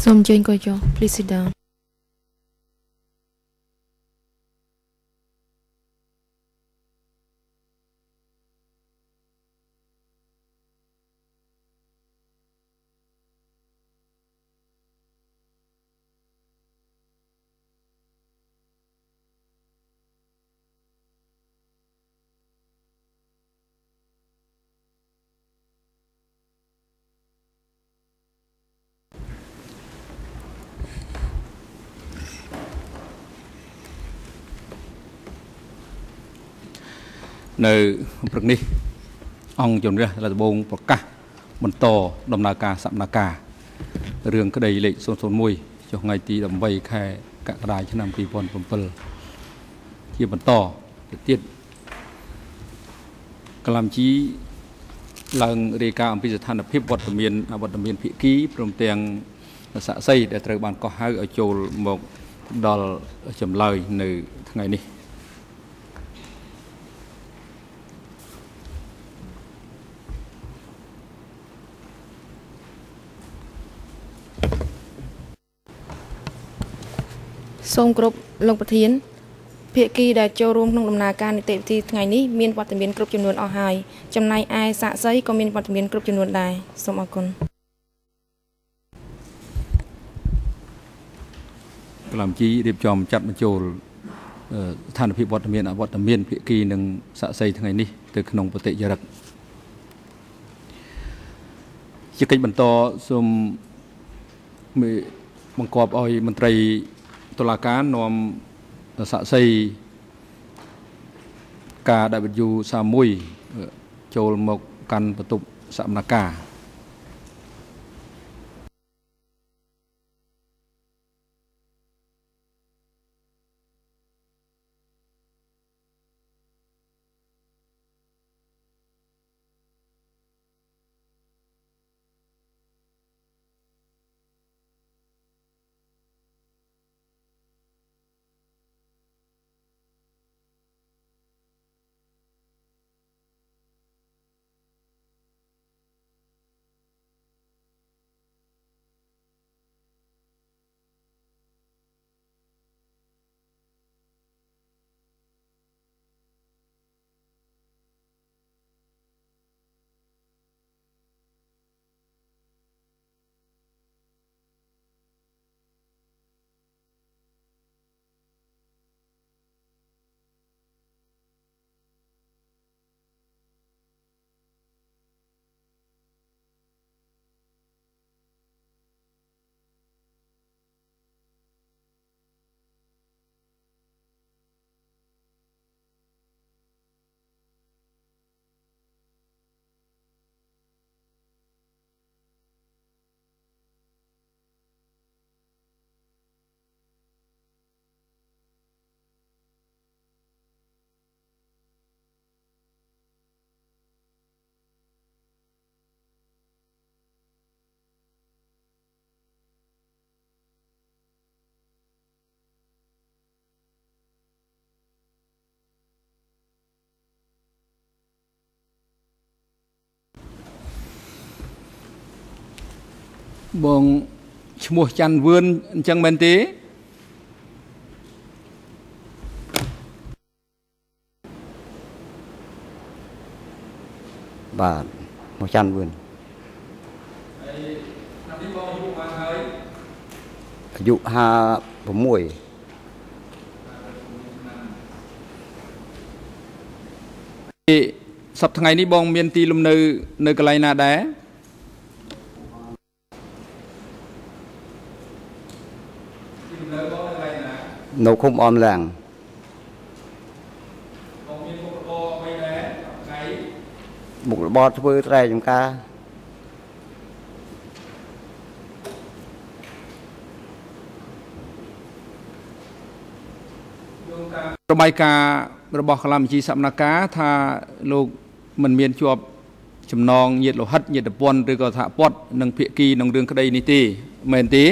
So I'm Jane Gojo. Please sit down. នៅព្រឹកនេះអង្គជំនះរដ្ឋបូងប្រកាសបន្តដំណើរការសកម្មភាពរឿងក្តីលេខ001ចុះថ្ងៃទី18ខែកក្កដាឆ្នាំ2007ជាបន្តទៅទៀតកលាំជីឡើងរាយការណ៍អំពីស្ថានភាពវត្តមានវត្តមានភិក្ខីព្រមទាំងសាក់សីដែលត្រូវបានកោះហៅឲ្យចូលមកដល់ចម្លើយនៅថ្ងៃនេះ សូមគោរពលោកប្រធានភាគីដែលចូលរួមក្នុងដំណើរការនីតិវិធីថ្ងៃនេះមានវត្តមានគ្រប់ចំនួនអស់ហើយចំណែកឯសាក់សីក៏មានវត្តមានគ្រប់ចំនួនដែរសូមអរគុណក្លាមជីរៀបចំចាត់បញ្ចូលស្ថានភាពវត្តមានអវត្តមានភាគីនិងសាក់សីថ្ងៃនេះទៅក្នុងប្រតិយរិកជាកិច្ចបន្តសូមបង្គាប់ឲ្យមន្ត្រី តុលាការនាំសាក់សីការ W31 ចូលមកកាន់បន្ទប់សកម្មភាព បងឈ្មោះច័ន្ទវឿនអញ្ចឹងមែនទេបាទមកច័ន្ទវឿនអាយុ56សប្ថ្ងៃនេះបងមានទីលំនៅនៅកន្លែងណាដែរ នៅឃុំអមឡាំងមុខរបរធ្វើត្រែចំការរបាយការណ៍របស់កលាមជីសមនការថាលោកមិនមានជាប់ចំណងញាតលោហិតញាតពន្ធឬក៏ថាពតនឹងភាគីក្នុងរឿងក្តីនេះទេមែនទេ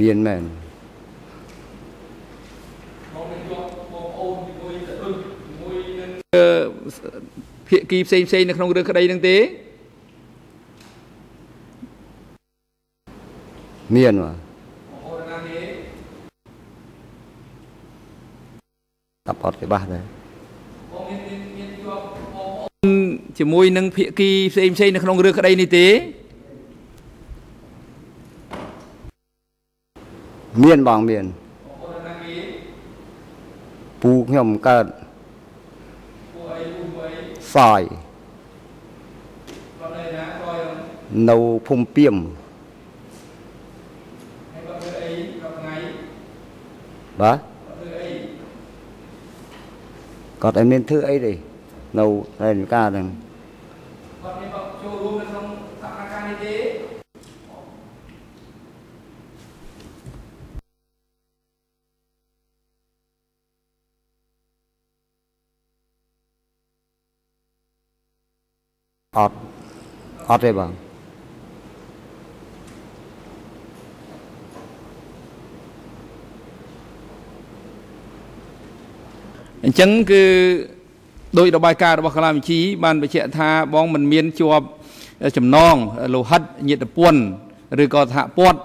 មានមែនភាគីផ្សេងផ្សេងនៅក្នុងរឿងក្តីនឹងទេមានបាទតបអត់គេបះដែរជាមួយនឹងភាគីផ្សេងផ្សេងនៅក្នុងរឿងក្តីនេះទេ មានបងមានពូខ្ញុំកើតសយនៅភូមិពីមបាទគាត់ឲ្យមានធ្វើអីទេនៅតែការហ្នឹង អត់អត់ទេបងអញ្ចឹងគឺដោយរបាយការណ៍របស់កលាវិជីបានបញ្ជាក់ថាបងមិនមានជាប់ចំណងលោហិតញាតិពន្ធឬក៏សហព័ន្ធ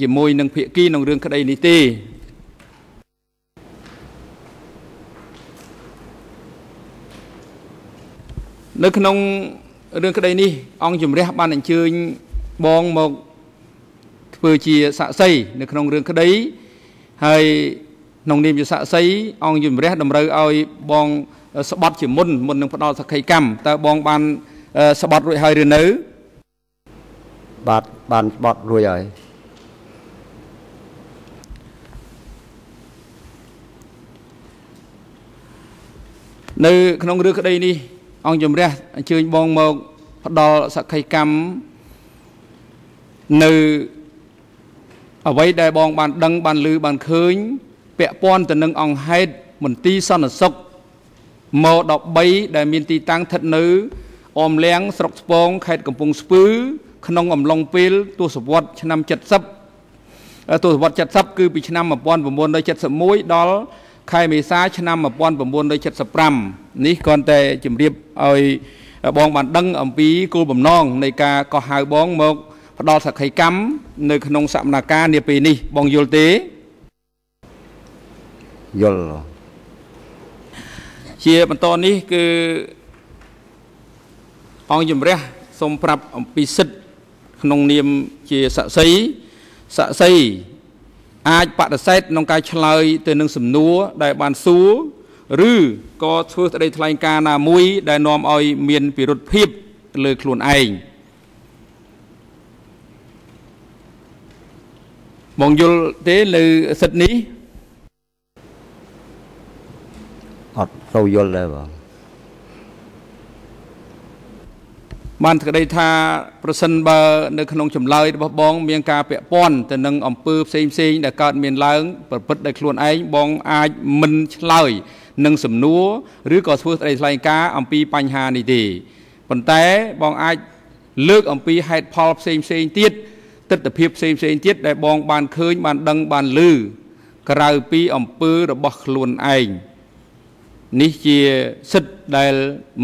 ជាមួយនឹងភាគីក្នុងរឿងក្តីនេះទេនៅក្នុង រឿងក្តីនេះអង្គជំរះបានអញ្ជើញបងមកធ្វើជាសាក្សីនៅក្នុងរឿងក្តីហើយក្នុងនាមជាសាក្សីអង្គជំរះតម្រូវឲ្យបងស្បត់ជាមុនមុននឹងផ្ដល់សក្ខីកម្មតើបងបានស្បត់រួចហើយឬនៅ បាទបានបត់រួចហើយនៅក្នុងរឿងក្តីនេះ អង្គជំរះអញ្ជើញបងមកផ្ដល់សក្ខីកម្មនៅអ្វីដែលបងបានដឹងបានឮបានឃើញពាក់ព័ន្ធទៅនឹងអង្គហេតុមន្ទីរសន្តិសុខម13ដែលមានទីតាំងស្ថិតនៅអមលៀងស្រុកស្ពងខេត្តកំពង់ស្ពឺ ក្នុងអំឡុងពេលទសវត្សរ៍ឆ្នាំ70ទសវត្សរ៍70គឺពីឆ្នាំ1971ដល់ ខែមេសាឆ្នាំ1975នេះគ្រាន់តែជម្រាបឲ្យបងបានដឹងអំពីគោលបំណងនៃការកោះហៅបងមកផ្ដល់សក្ខីកម្មនៅក្នុងសកម្មភាពនាពេលនេះបងយល់ទេយល់ជាបន្តនេះគឺអង្គជំរះសូមប្រាប់អំពីសិទ្ធិក្នុងនាមជាស័ក្តិសិទ្ធិស័ក្តិសិទ្ធិ អាចបដិសេធក្នុងការឆ្លើយទៅនឹងសំណួរដែលបានសួរឬក៏ធ្វើស្ដីថ្លែងការណ៍ណាមួយ ដែលនាំឲ្យមានពិរុទ្ធភាពទៅលើខ្លួនឯងបងយល់ទេលើសិទ្ធិនេះអត់សូវយល់ដែរបង បានក្តីថាប្រសិនបើនៅក្នុងចម្លើយរបស់បង មានការពាក់ព័ន្ធទៅនឹងអំពើផ្សេងផ្សេងដែលកើតមានឡើងប្រព្រឹត្តដោយខ្លួនឯងបងអាចមិនឆ្លើយនឹងសំណួរឬក៏ធ្វើស្តីថ្លែងការណ៍អំពីបញ្ហានេះទេប៉ុន្តែបងអាចលើកអំពីហេតុផលផ្សេងផ្សេងទៀតទស្សនវិជ្ជាផ្សេងផ្សេងទៀតដែលបង បានឃើញបានដឹងបានឮក្រៅពីអំពើរបស់ខ្លួនឯងនេះជាសិទ្ធិដែល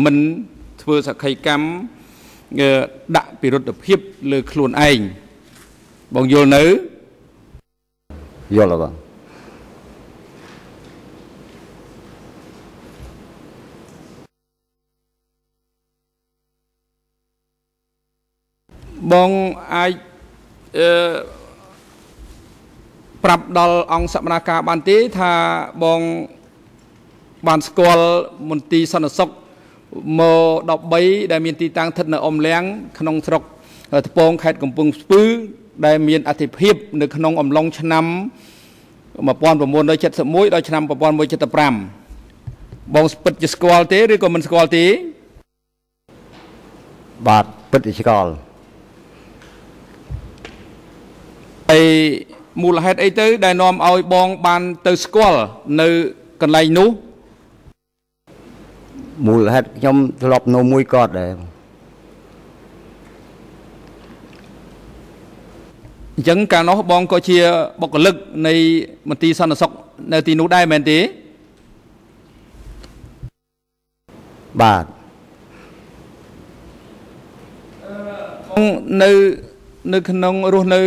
មិនធ្វើសក្ខីកម្ម ដាក់ពិរុទ្ធភាពលើខ្លួនឯងបងយល់នៅយល់ហើយបងបងអាចអឺប្រាប់ដល់អង្គសមាការបានទេថាបងបានស្គាល់មន្ទីរសន្តិសុខ ម13ដែលមានទីតាំងស្ថិតនៅអមលៀងក្នុងស្រុកថ្ពងខេត្តកំពង់ស្ពឺ ដែលមានអធិភាព នៅក្នុងអំឡុងឆ្នាំ1971ដល់ឆ្នាំ1975បងស្ពិតជាស្គាល់ទេឬក៏មិនស្គាល់ទេបាទពិតជាឆ្កល់ហើយមូលហេតុអីទៅ ដែលនាំឲ្យបងបានទៅស្គាល់នៅកន្លែងនោះ មូលហេតុខ្ញុំធ្លាប់នៅមួយគាត់ដែរអញ្ចឹងកាលនោះបងក៏ជាបុគ្គលិកនៃមន្ទីរសន្តិសុខនៅទីនោះដែរមែនទេបាទបងនៅនៅក្នុងរស់នៅ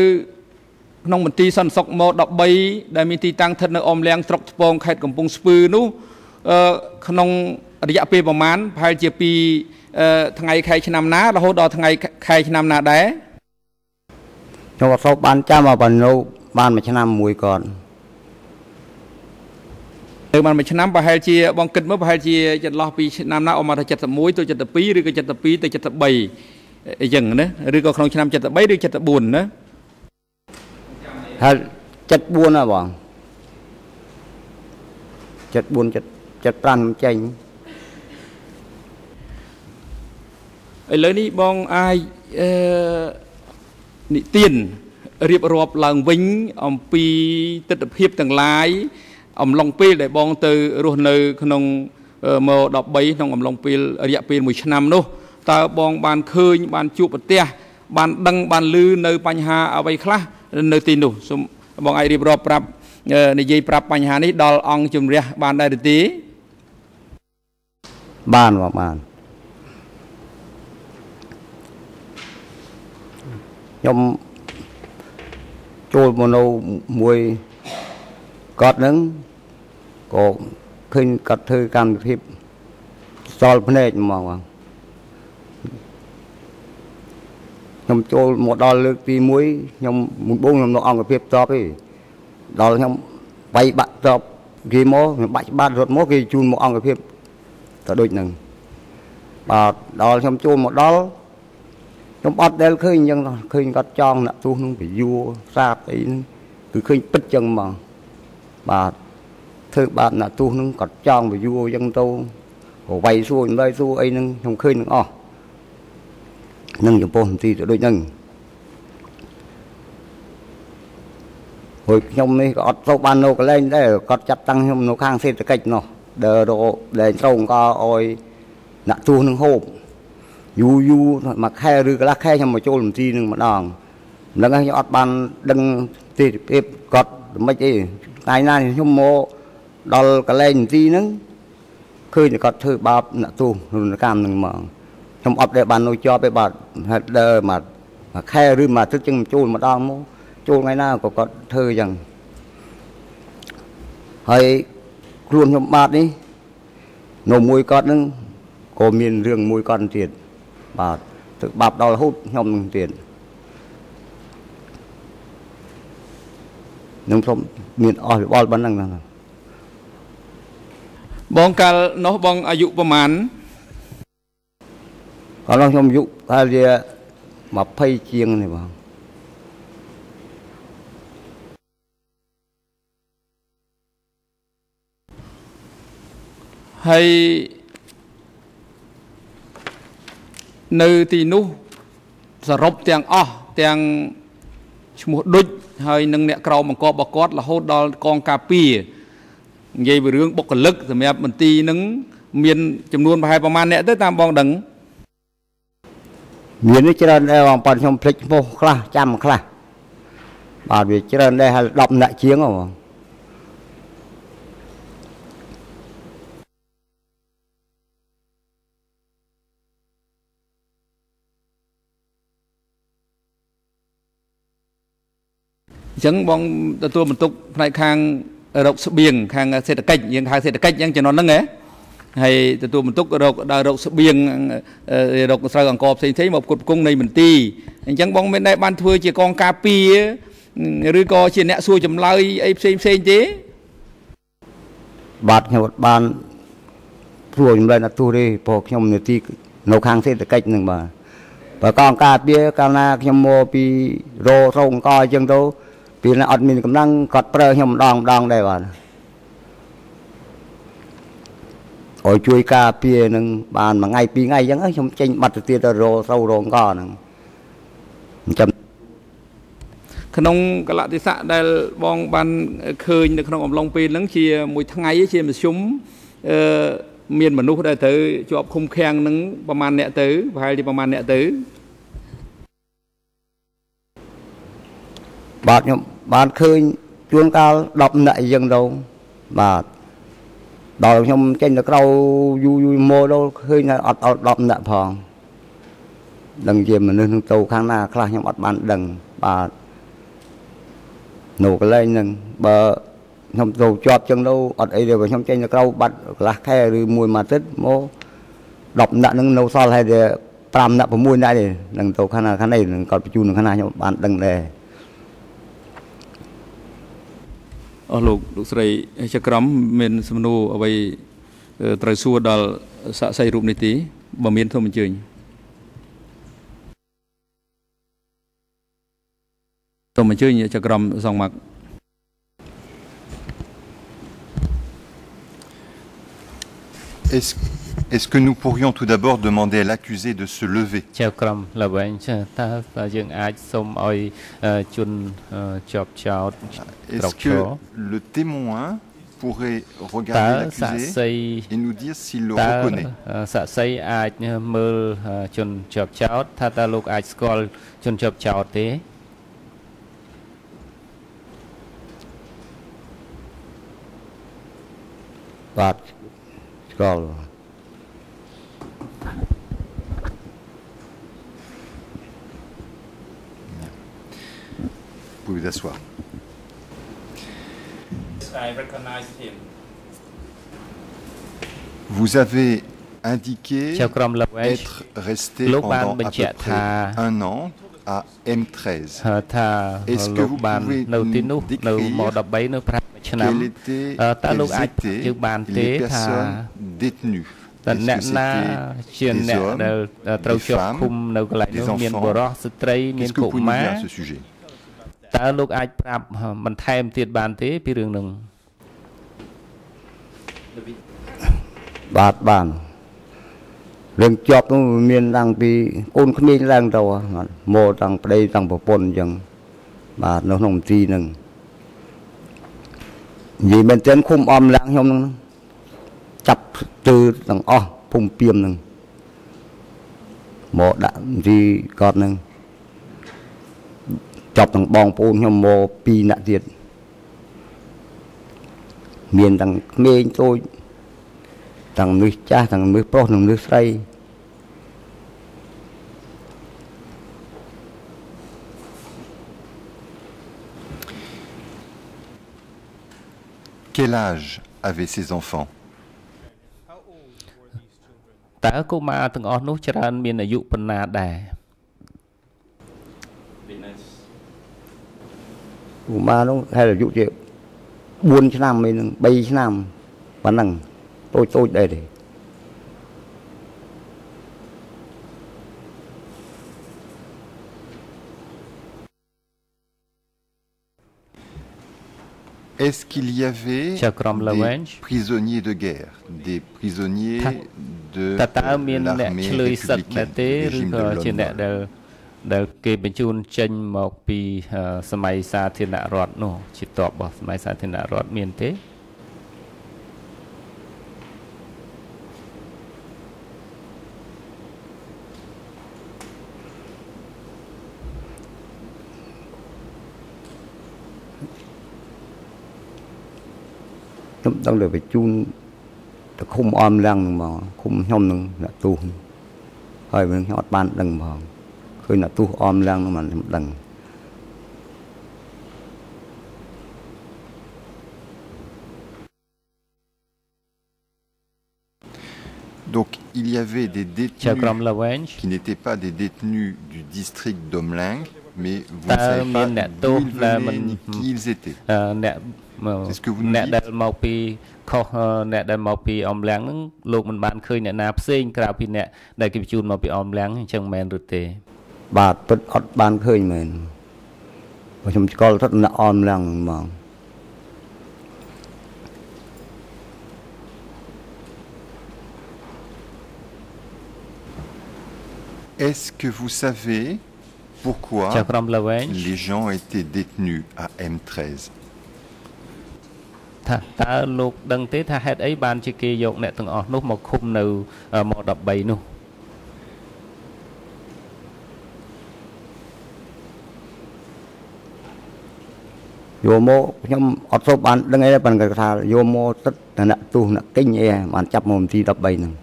ក្នុងមន្ទីរសន្តិសុខម៉13ដែលមានទីតាំងស្ថិតនៅអមលៀងស្រុកថ្ពងខេត្តកំពង់ស្ពឺនោះអឺក្នុង រយៈពេលប្រមាណប្រហែលជាពីថ្ងៃខែឆ្នាំណារហូតដល់ថ្ងៃខែឆ្នាំណាដែរខ្ញុំអត់សូវបានចាំមកបាននៅបានមួយឆ្នាំមួយគាត់ទៅបានមួយឆ្នាំប្រហែលជាបងគិតមើលប្រហែលជាចន្លោះពីឆ្នាំណាអមថា71ទៅ72ឬក៏72ទៅ73អីចឹងណាឬក៏ក្នុងឆ្នាំ73ឬ74ណាហើយ74ណាបង74 75ចេញ ឥឡូវនេះបងអាចអឺនិទានរៀបរាប់ឡើងវិញអំពីទស្សនវិជ្ជាទាំងឡាយអំឡុងពេលដែលបងទៅរស់នៅក្នុងម៉13ក្នុងអំឡុងពេលរយៈពេល1ឆ្នាំនោះតើបងបានឃើញបានជួបប្រទះបានដឹងបានឮនៅបញ្ហាអ្វីខ្លះនៅទីនោះសូមបងអាចរៀបរាប់ប្រាប់និយាយប្រាប់បញ្ហានេះដល់អង្គជំរះបានដែរឬទេបានបងបាន ខ្ញុំចូលមកនៅមួយគាត់នឹងក៏ឃើញគាត់ធ្វើកម្មវិធីសល់ភ្នែកហ្មងបងខ្ញុំចូលមកដល់លើកទី1ខ្ញុំមុនបងខ្ញុំនៅអង្គភាពតបទេដល់ខ្ញុំបៃបាក់តបគេមកខ្ញុំបាច់ច្បាត់រត់មកគេជូនមកអង្គភាពទៅដូចហ្នឹងបាទដល់ខ្ញុំចូលមកដល់ ខ្ញុំអត់ដែលឃើញអញ្ចឹងឃើញគាត់ចង់អ្នកទូសនឹងពយួរសាបអីហ្នឹងគឺឃើញពិតអញ្ចឹងហ្មងបាទធ្វើបាបអ្នកទូសនឹងគាត់ចង់ពយួរអញ្ចឹងទៅក៏វាយសួរមិនដែរសួរអីហ្នឹងខ្ញុំឃើញនឹងអស់នឹងចំពោះមន្ទីរទៅដូចហ្នឹងហើយខ្ញុំនេះក៏អត់ទៅបាននៅកន្លែងដែរគាត់ចាត់តាំងខ្ញុំនៅខាងសេដ្ឋកិច្ចនោះដើររកលែងត្រង់ក៏អោយដាក់ទួសនឹងហូប យូរយូរមួយខែឬកន្លះខែខ្ញុំមកចូលមន្ទីរនឹងម្ដងមិនដឹងខ្ញុំអត់បានដឹងទីភាពគាត់មិនអីថ្ងៃណាខ្ញុំមកដល់កន្លែងមន្ទីរហ្នឹងឃើញតែគាត់ធ្វើបាបអ្នកទោសរនកម្មនឹងហ្មងខ្ញុំអត់ដែលបាននៅជាប់ទេបាទហើយដើរមកខែឬមួយទឹកចឹងចូលម្ដងមកចូលថ្ងៃណាក៏គាត់ធ្វើចឹងហើយខ្លួនខ្ញុំបាទនេះនៅមួយគាត់នឹងក៏មានរឿងមួយគាត់ទៀត បាទទឹកបាប់ដល់រហូតខ្ញុំនឹងទៀតខ្ញុំខ្ញុំមានអស់របល់ប៉ុណ្ណឹងបងកាលនោះបងអាយុប្រហែលកាលនោះខ្ញុំអាយុប្រហែលជា20ជាងនេះបងហើយ នៅទីនោះសរុបទាំងអស់ទាំងឈ្មោះដុចហើយនឹងអ្នកក្រមអង្គបគាត់រហូតដល់កងការពារនិយាយពីរឿងបុគ្គលិកសម្រាប់មន្ទីរនឹងមានចំនួនប្រហែលប្រមាណអ្នកទៅតាមបងដឹងមានច្រើនដែរបងប៉ាន់ខ្ញុំភ្លេចឈ្មោះខ្លះចាំខ្លះបាទវាច្រើនដែរហើយ10នាក់ជាងហ៎បង អញ្ចឹងបងទទួលបន្ទុកផ្នែកខាងរកស្បៀងខាងសេដ្ឋកិច្ចយើងហៅសេដ្ឋកិច្ចអញ្ចឹងចំណុចហ្នឹងហ៎ហើយទទួលបន្ទុករកដើររកស្បៀងរកស្រូវអង្គផ្សេងផ្សេងមកផ្គត់ផ្គង់នៃមន្ទីរអញ្ចឹងបងមានដែរបានធ្វើជាកងការពារឬក៏ជាអ្នកសួរចម្លើយអីផ្សេងផ្សេងទេបាទខ្ញុំបានសួរចម្លើយអត់ទូទេព្រោះខ្ញុំនាទីនៅខាងសេដ្ឋកិច្ចនឹងបាទបើកងការពារកាលណាខ្ញុំមកពីរោរោអង្គអញ្ចឹងទៅ ពេលណាអត់មានកម្លាំងគាត់ប្រើខ្ញុំម្ដងម្ដងដែរបាទឲ្យជួយការពារនឹងបានមួយថ្ងៃពីរថ្ងៃអញ្ចឹងខ្ញុំចេញបាត់ទៅទៀតទៅរោសូវរោងកហ្នឹងចាំក្នុងកលតិស័កដែលបងបានឃើញនៅក្នុងអំឡុងពេលហ្នឹងជាមួយថ្ងៃជាមធ្យមអឺមានមនុស្សដែលទៅជាប់ឃុំឃាំងនឹងប្រហែលអ្នកទៅប្រហែលជាប្រហែលអ្នកទៅ បាទខ្ញុំបានឃើញជួនកាល10នាក់អញ្ចឹងទៅបាទដល់ខ្ញុំចេញទៅក្រៅយូរយូរមកដល់ឃើញថាអត់អត់10នាក់ផងដឹងជាមនុស្សនឹងទៅខាងណាខ្លះខ្ញុំអត់បានដឹងបាទនៅកន្លែងហ្នឹងបើខ្ញុំទៅជាប់ចឹងទៅអត់អីទេបើខ្ញុំចេញទៅក្រៅបាត់កន្លះខែឬមួយមួយអាទិត្យមក10នាក់ហ្នឹងនៅសល់ហើយតែ5នាក់6នាក់ទេនឹងទៅខាងណាខាងនេះនឹងគាត់បញ្ជូននឹងខាងណាខ្ញុំបានដឹងដែរ អស់លោកលោកស្រីចក្រមមានសំណួរអ្វីអឺត្រូវសួរដល់សាក់សីរូបនេះទេបើមានសូមអញ្ជើញសូមអញ្ជើញចក្រមសងមក Est-ce Est-ce que nous pourrions tout d'abord demander à l'accusé de se lever Est-ce que le témoin pourrait regarder l'accusé et nous dire s'il le reconnaît? Vous pouvez vous asseoir. Vous avez indiqué être resté pendant à peu près un an à M13. Est-ce que vous pouvez nous décrire quelles étaient, quelles étaient les personnes détenues? Est-ce que c'était des hommes, des femmes, des enfants? Qu'est-ce que vous pouvez nous dire à ce sujet? តើលោកអាចប្រាប់បន្ថែមទៀតបានទេពីរឿងហ្នឹងបាទបានរឿងជាប់នោះវាមានតាំងពីកូនក្មេងឡើងទៅបាទមកតាំងប្តីតាំងប្រពន្ធអញ្ចឹងបាទនៅក្នុងមន្ទីរហ្នឹងនិយាយមែនទែនឃុំអំឡើងខ្ញុំហ្នឹងចាប់ទើទាំងអស់ភូមិពីមហ្នឹងមកដាក់មន្ទីរគាត់ហ្នឹង ចាប់ទាំងបងប្អូនខ្ញុំមកពីរនាក់ទៀតមានទាំងក្មេងតូចទាំងមនុស្សចាស់ទាំងមនុស្សប្រុសនិងមនុស្សស្រី Quel âge avaient ces enfants តើកុមារទាំងអស់នោះច្រើនមានអាយុប៉ុណ្ណាដែរ ឧមានោះហើយអាយុជា4ឆ្នាំអីហ្នឹង3ឆ្នាំប៉ុណ្ណឹងតូចតូចដែរទេ Est-ce qu'il y avait Chào Crom des Lawrence. prisonniers de guerre, des prisonniers de តើតើ euh, មានអ្នក l'armée ឆ្លើយសឹកដែរ républicaine, ទេ du ឬ régime ក៏ de ជាអ្នក Lon Nol ដែល ដែលគេបញ្ជូនចេញមកពីអឺសម័យសាធារណរដ្ឋនោះជាតបរបស់សម័យសាធារណរដ្ឋមានទេខ្ញុំដឹងតែបញ្ជូនទៅឃុំអមឡើងហ្នឹងមកឃុំខ្ញុំនឹងអ្នកទូសហើយវិញខ្ញុំអត់បានដឹងផងឃើញអ្នកទូសអមឡើង ហ្នឹងមិនខ្ញុំដឹង Donc il y avait des ចៅ détenus ក្រមល្វែង qui n'étaient pas des détenus du district d'Omling, mais vous Tao ne savez pas miền nè, d'où tôi ils là venaient mình- ni qui ils étaient. អឺអ្នកមក C'est ce que vous nous អ្នក dites? ដែលមកពីខុសអឺអ្នកដែលមកពីអមលាំងហ្នឹងលោកមិនបានឃើញអ្នកណាផ្សេងក្រៅពីអ្នកដែលគេបញ្ជូនមកពីអមលាំងអញ្ចឹងមែនឬទេ បាទពិតអត់បានឃើញមែនបើខ្ញុំស្គាល់ទៅអ្នកអមឡើងហ្មង Est-ce que vous savez pourquoi ចៅក្រមល្វែង les gens étaient détenus à M13 ថាតើលោកដឹងទេថាហេតុអីបានជាគេយកអ្នកទាំងអស់នោះមកឃុំនៅអឺម៉13នោះ យកមកខ្ញុំអត់សូវបានដឹងអីទេប៉ុន្តែគាត់ថាយកមកទឹកអ្នកទូអ្នកគិញអីបានចាប់មកនាទី13ហ្នឹង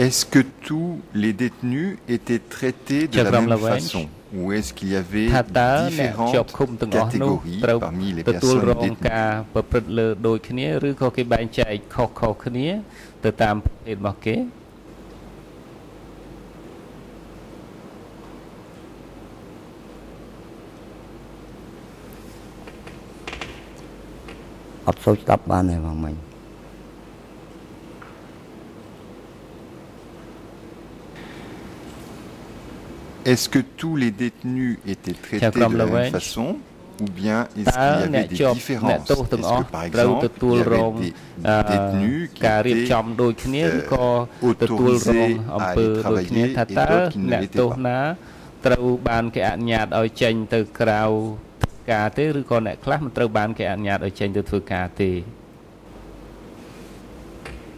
អេសគឺ tout les détenus étaient traités de la Chakram même Lavange. façon Ou est-ce qu'il y avait ថាតើអ្នកជាប់ différentes ឃុំទាំងអស់នោះ catégories ត្រូវ parmi les ទទួល personnes រង détenues ការប្រព្រឹត្តលើដូចគ្នាឬក៏គេបែងចែកខុសៗគ្នាទៅតាមប្រភេទរបស់គេ អត់សូវស្ដាប់បានទេបងមិញ Est-ce que tous les détenus étaient traités Chakram de la même Lavange. façon Ou bien est-ce តើ qu'il y អ្នក avait des ជាប់អ្នក différences ទោសទាំងអស់ Est-ce que par ត្រូវ exemple ទទួល il y រ avait ង des អឺ détenus qui ការរៀប étaient ចំដូចគ្នាឬក៏អឺទទួលរង autorisés អំ à ពើ aller ដូចគ្នា travailler ថា et តើ d'autres qui ne អ្នក l'étaient ទោស pas ណាត្រូវបានគេអនុញ្ញាតឲ្យចេញទៅក្រៅការទេឬក៏អ្នកខ្លះមិនត្រូវបានគេអនុញ្ញាតឲ្យចេញទៅធ្វើការទេ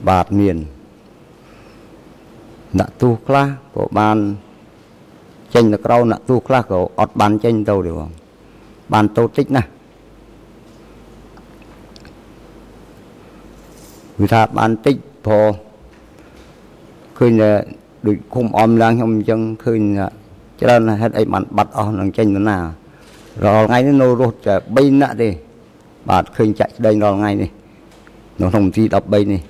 បាទមានអ្នកទូសខ្លះក៏បាន ចេញទៅក្រៅអ្នកទូសខ្លះក៏អត់បានចេញទៅទេបងបានទៅតិចណាស់គឺថាបានតិចព្រោះឃើញតែដូចឃុំអមឡើងខ្ញុំអញ្ចឹងឃើញថាច្រើនណាស់ហេតុអីបានបាត់អស់នឹងចេញទៅណារាល់ថ្ងៃនេះនៅរស់តែ3នាក់ទេបាទឃើញចាក់ស្ដែងរាល់ថ្ងៃនេះនៅក្នុងទី13នេះ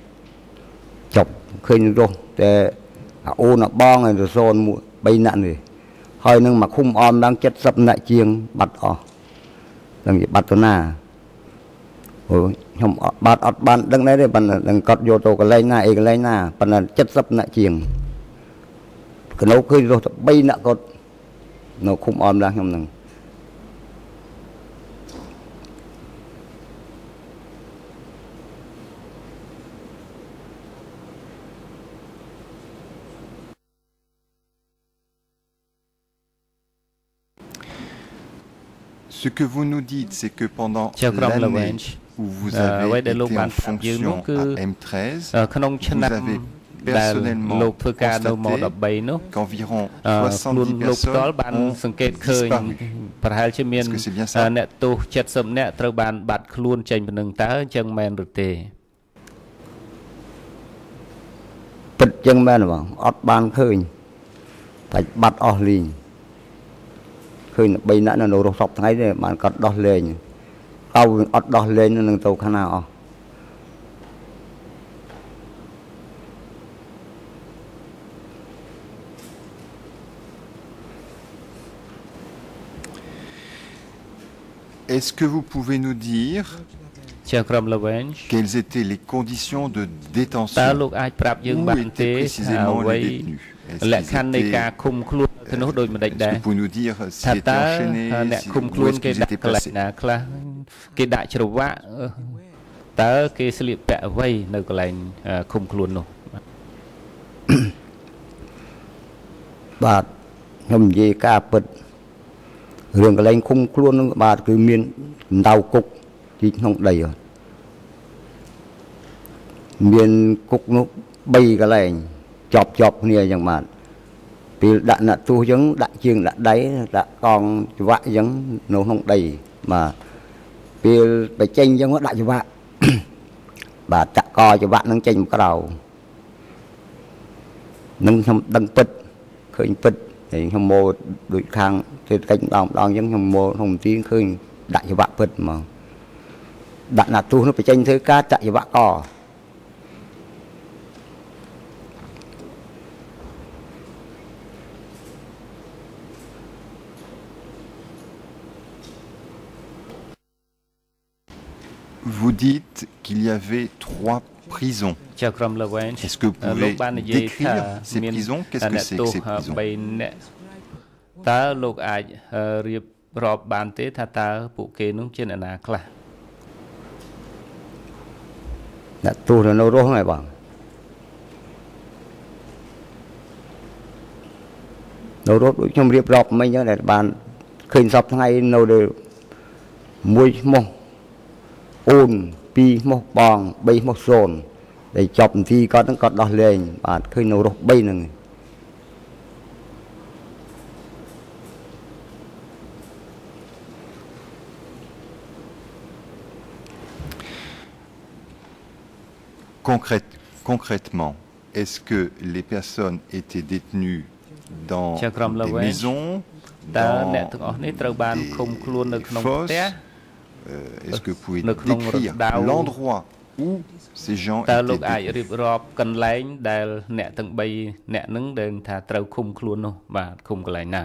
ចប់ឃើញរស់តែអាអូនអាបងហើយទៅសូនមួយ3នាក់នេះ ហើយនឹងមកឃុំអមឡើង70នាក់ជាង បាត់អស់នឹងជាបាត់ទៅណាអូខ្ញុំអត់បាត់អត់បានដឹងដែរទេប៉ុន្តែនឹងកត់យកទៅកន្លែងណាអីកន្លែងណាប៉ុន្តែ70នាក់ជាងកណូឃើញរស់តែ3នាក់គាត់នៅឃុំអមឡើងខ្ញុំនឹង Ce que vous nous dites, c'est que pendant Chakram l'année Lavange. où vous Euh, avez ouais, des été Loban en Phạm Dương, fonction donc, euh, à M13, អឺក្នុងឆ្នាំ Vous avez ដែល personnellement លោកធ្វើការនៅម៉ constaté 13នោះ qu'environ អឺខ្លួន70លោកផ្ទាល់ personnes បាន ont សង្កេតឃើញ disparu. ប្រហែលជាមាន Est-ce que c'est bien ça? អឺអ្នកទោស70នាក់ត្រូវបានបាត់ខ្លួនចេញពីនឹងតើអញ្ចឹងមែនឬទេពិតចឹងមែនបងអត់បានឃើញតែបាត់អស់លីង ឃើញតែ3នាក់នៅរស់សពថ្ងៃទេបានគាត់ដោះលែងអោអត់ដោះលែងនឹងទៅខាងណាអស់ Est-ce que vous pouvez nous dire ជាក្រុមលវែង quelles étaient les conditions de តើ détention លោកអាចប្រាប់យើង Où បានទេ étaient ថា précisément អ្វី les détenus Est-ce លក្ខខណ្ឌនៃ qu'ils ការ étaient ឃុំខ្លួនទៅនោះដូចម្ដេច Est-ce ដែ que រ vous pouvez nous dire ថា s'ils étaient តើ enchaînés អ្នក si- ឃុំ où ខ្លួន est-ce គេ qu'ils ដាក់ étaient កន្លែង placés ណាខ្លះគេដាក់ច្រវាក់អឺតើគេស្លៀកពាក់អ្វីនៅកន្លែងអឺឃុំខ្លួននោះបាទខ្ញុំនិយាយការពិតរឿងកន្លែងឃុំខ្លួននឹងបាទគឺមានកម្ដៅគុកទីក្នុងដីហ៎មានគុកនោះ3កន្លែង ជាប់ជាប់គ្នាអញ្ចឹងបាទពេលដាក់អ្នកទោសអញ្ចឹងដាក់ជើងដាក់ដៃដាក់កងច្បាក់អញ្ចឹងនៅក្នុងដីបាទពេលបញ្ចេញអញ្ចឹងដាក់ច្បាក់បាទចាក់កច្បាក់នឹងចេញមកក្រៅនឹងខ្ញុំដឹងពិតឃើញពិតហើយខ្ញុំមកដូចខាងសេដ្ឋកិច្ចម្ដងម្ដងអញ្ចឹងខ្ញុំមកក្នុងមន្ទីរឃើញដាក់ច្បាក់ពិតហ្មងដាក់ណាទូសនោះបញ្ចេញធ្វើការចាក់ច្បាក់ក Vous dites qu'il y avait trois prisons. ជាក្រុមលវែង Est-ce que vous លោក pouvez បាននិយាយថា décrire ces មាន prisons Qu'est-ce que អ្នក c'est ទោ que ស ces prisons 3នាក់តើលោកអាចអឺរៀបរាប់បានទេថាតើពួកគេនោះជាអ្នកណាខ្លះ អ្នកទូសនៅរស់ហ្នឹងឯងបងនៅរស់ដូចខ្ញុំរៀបរាប់មិញអញ្ចឹងដែលបានឃើញសពថ្ងៃនៅលើមួយឈ្មោះ អូនពីរឈ្មោះបង3ឈ្មោះសូនដែលចប់មន្ទីរគាត់ហ្នឹងគាត់ដោះលែងបាទឃើញនៅរស់3ហ្នឹង Concrète- Concrètement, est-ce que les personnes étaient détenues dans Chers Kram des Lawrence, maisons, តើ dans អ្ន Est-ce que vous pouvez Le Khnong décrire Rodao. l'endroit où ces gens តើ étaient លោកអាច détenus រៀបរាប់កន្លែងដែលអ្នកទាំង3អ្នកហ្នឹងដែលថាត្រូវឃុំខ្លួននោះបាទឃុំកន្លែងណា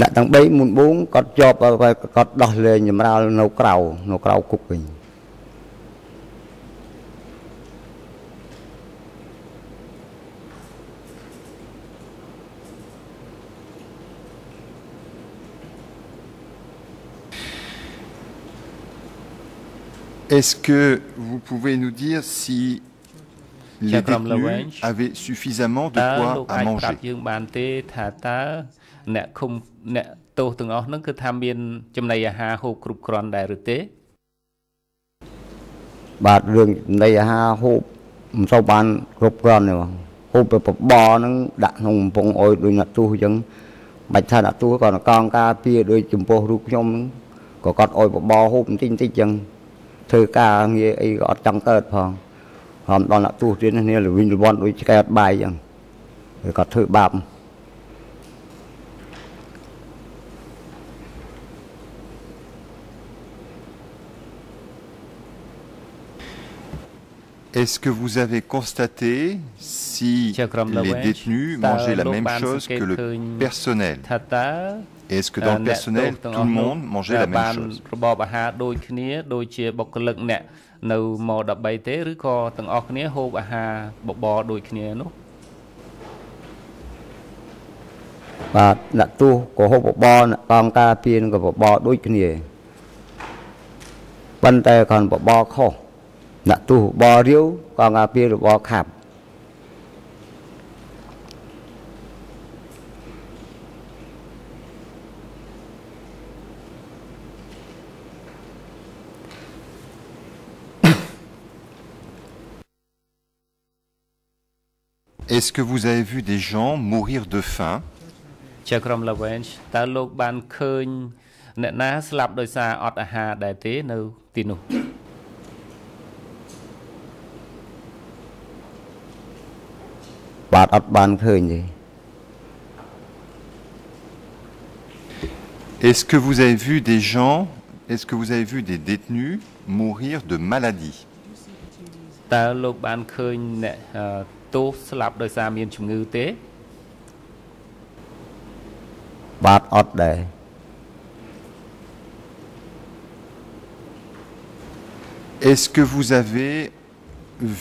ដាក់ទាំង3មុនបួងគាត់ជាប់ហើយគាត់ដោះលែងចម្រាលនៅក្រៅនៅក្រៅគុកវិញ Est-ce que vous pouvez nous dire si les Chers Kram détenus Lawrence, avaient suffisamment de តើ quoi លោក à អាចប្រាប់ manger យើងបានទេថាតើអ្នកឃុំអ្នកទោសទាំងអស់ហ្នឹងគឺថាមាន ចំណីអាហារហូបគ្រប់គ្រាន់ដែរឬទេ បាទរឿងនៃអាហារហូបមិនសូវបានគ្រប់គ្រាន់ទេបងហូបទៅបបរហ្នឹងដាក់ក្នុងកំពង់អុយដូចអ្នកទូសអញ្ចឹងបាច់ថាអ្នកទូសក៏កងការពារដូចចំពោះរូបខ្ញុំហ្នឹងក៏គាត់អុយបបរហូបបន្តិចបន្តិចអញ្ចឹង ធ្វើការងារអីក៏អត់ចង់កើតផងហមដល់អ្នកទូសទៀតនេះលវិញលវ័នដូចឆ្កែអត់បាយអញ្ចឹងហើយគាត់ធ្វើបាប Est-ce que vous avez constaté si Chers Kram les Lawrence, détenus tao mangeaient la lúc même bạn chose sẽ que le kể khơi- personnel ថាតើ Et Est-ce que dans le អ្នក personnel, ទោសទាំង tout le អស់នោះ monde mangeait la បាន même chose របបអាហារដូចគ្នាដូចជាបុគ្គលិកអ្នកនៅម៉13ទេឬក៏ទាំងអស់គ្នាហូបអាហារបបរដូចគ្នានោះបាទអ្នកទូសក៏ហូបបបរអ្នកកងការពារនឹងក៏បបរដូចគ្នាប៉ុន្តែគាត់បបរខុសអ្នកទូសបបររាវកងការពារបបរខាប់ Est-ce que vous avez vu des gens mourir de faim? Est-ce que vous avez vu des gens, est-ce que vous avez vu des détenus mourir de maladie តើលោកបានឃើញអ្នកអឺទោសស្លាប់ដោយសារមានជំងឺទេ បាទអត់ដែរ Est-ce que vous avez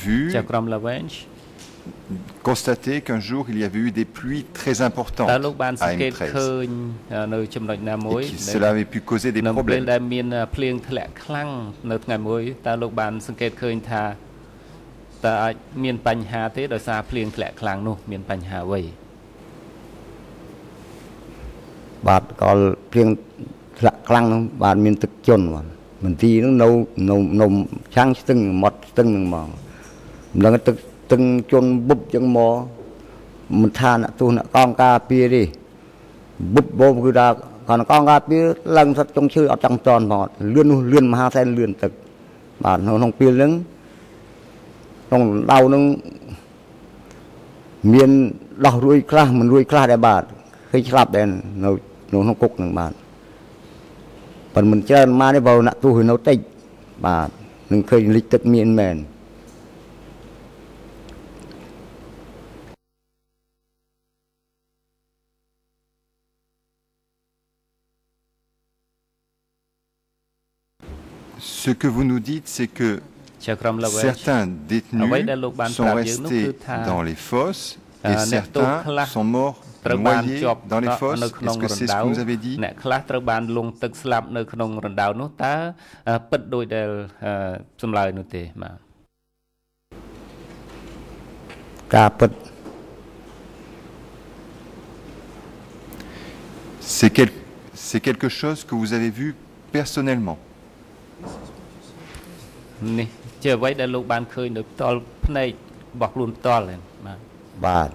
vu, ជាក្រុម Lawrence constaté qu'un jour il y avait eu des pluies très តើ importantes លោកបានស à ង្កេតឃើ M13 ញអឺនៅចំណុចណាមួយ et que cela avait pu causer des នៅពេល problèmes តើលោកបានសង្កេតឃើញថាតើអាចមានបញ្ហាទេដោយសារភ្លៀងធ្លាក់ខ្លាំងនោះ មានបញ្ហាអ្វីបាទក៏ព្រៀងធ្លាក់ខ្លាំងហ្នឹងបាទមានទឹកជន់បាទមន្ទីរហ្នឹងនៅនៅនៅឆាំងស្ទឹងមាត់ស្ទឹងហ្នឹងហ្មងមិនដឹងទឹកស្ទឹងជន់បុបចឹងមកមិនថាអ្នកទោសអ្នកកងការពារទេបុបបោមគឺថាគាត់កងការពារឡើងសិតចុងឈើអត់ចង់តន់ផងលឿននោះលឿនមហាសែនលឿនទឹកបាទនៅក្នុងពេលហ្នឹង ក្នុងដៅហ្នឹងមានដោះរួយខ្លះមិនរួយខ្លះដែរបាទឃើញឆ្លាប់ដែរនៅនៅក្នុងគុកហ្នឹងបាទប៉ុន្តែមិនច្រើនមកទេបើអ្នកទោសនៅតិចបាទនឹងឃើញលិចទឹកមានមែន Ce que vous nous dites, c'est que Certains détenus sont restés dans les fosses et certains sont morts noyés dans les fosses. Est-ce que c'est ce que vous avez dit? C'est quel, quelque chose que vous avez vu personnellement? ជាអ្វីដែលលោកបានឃើញដោយផ្ទាល់ភ្នែករបស់ខ្លួនផ្ទាល់ហ្នឹងបាទ បាទ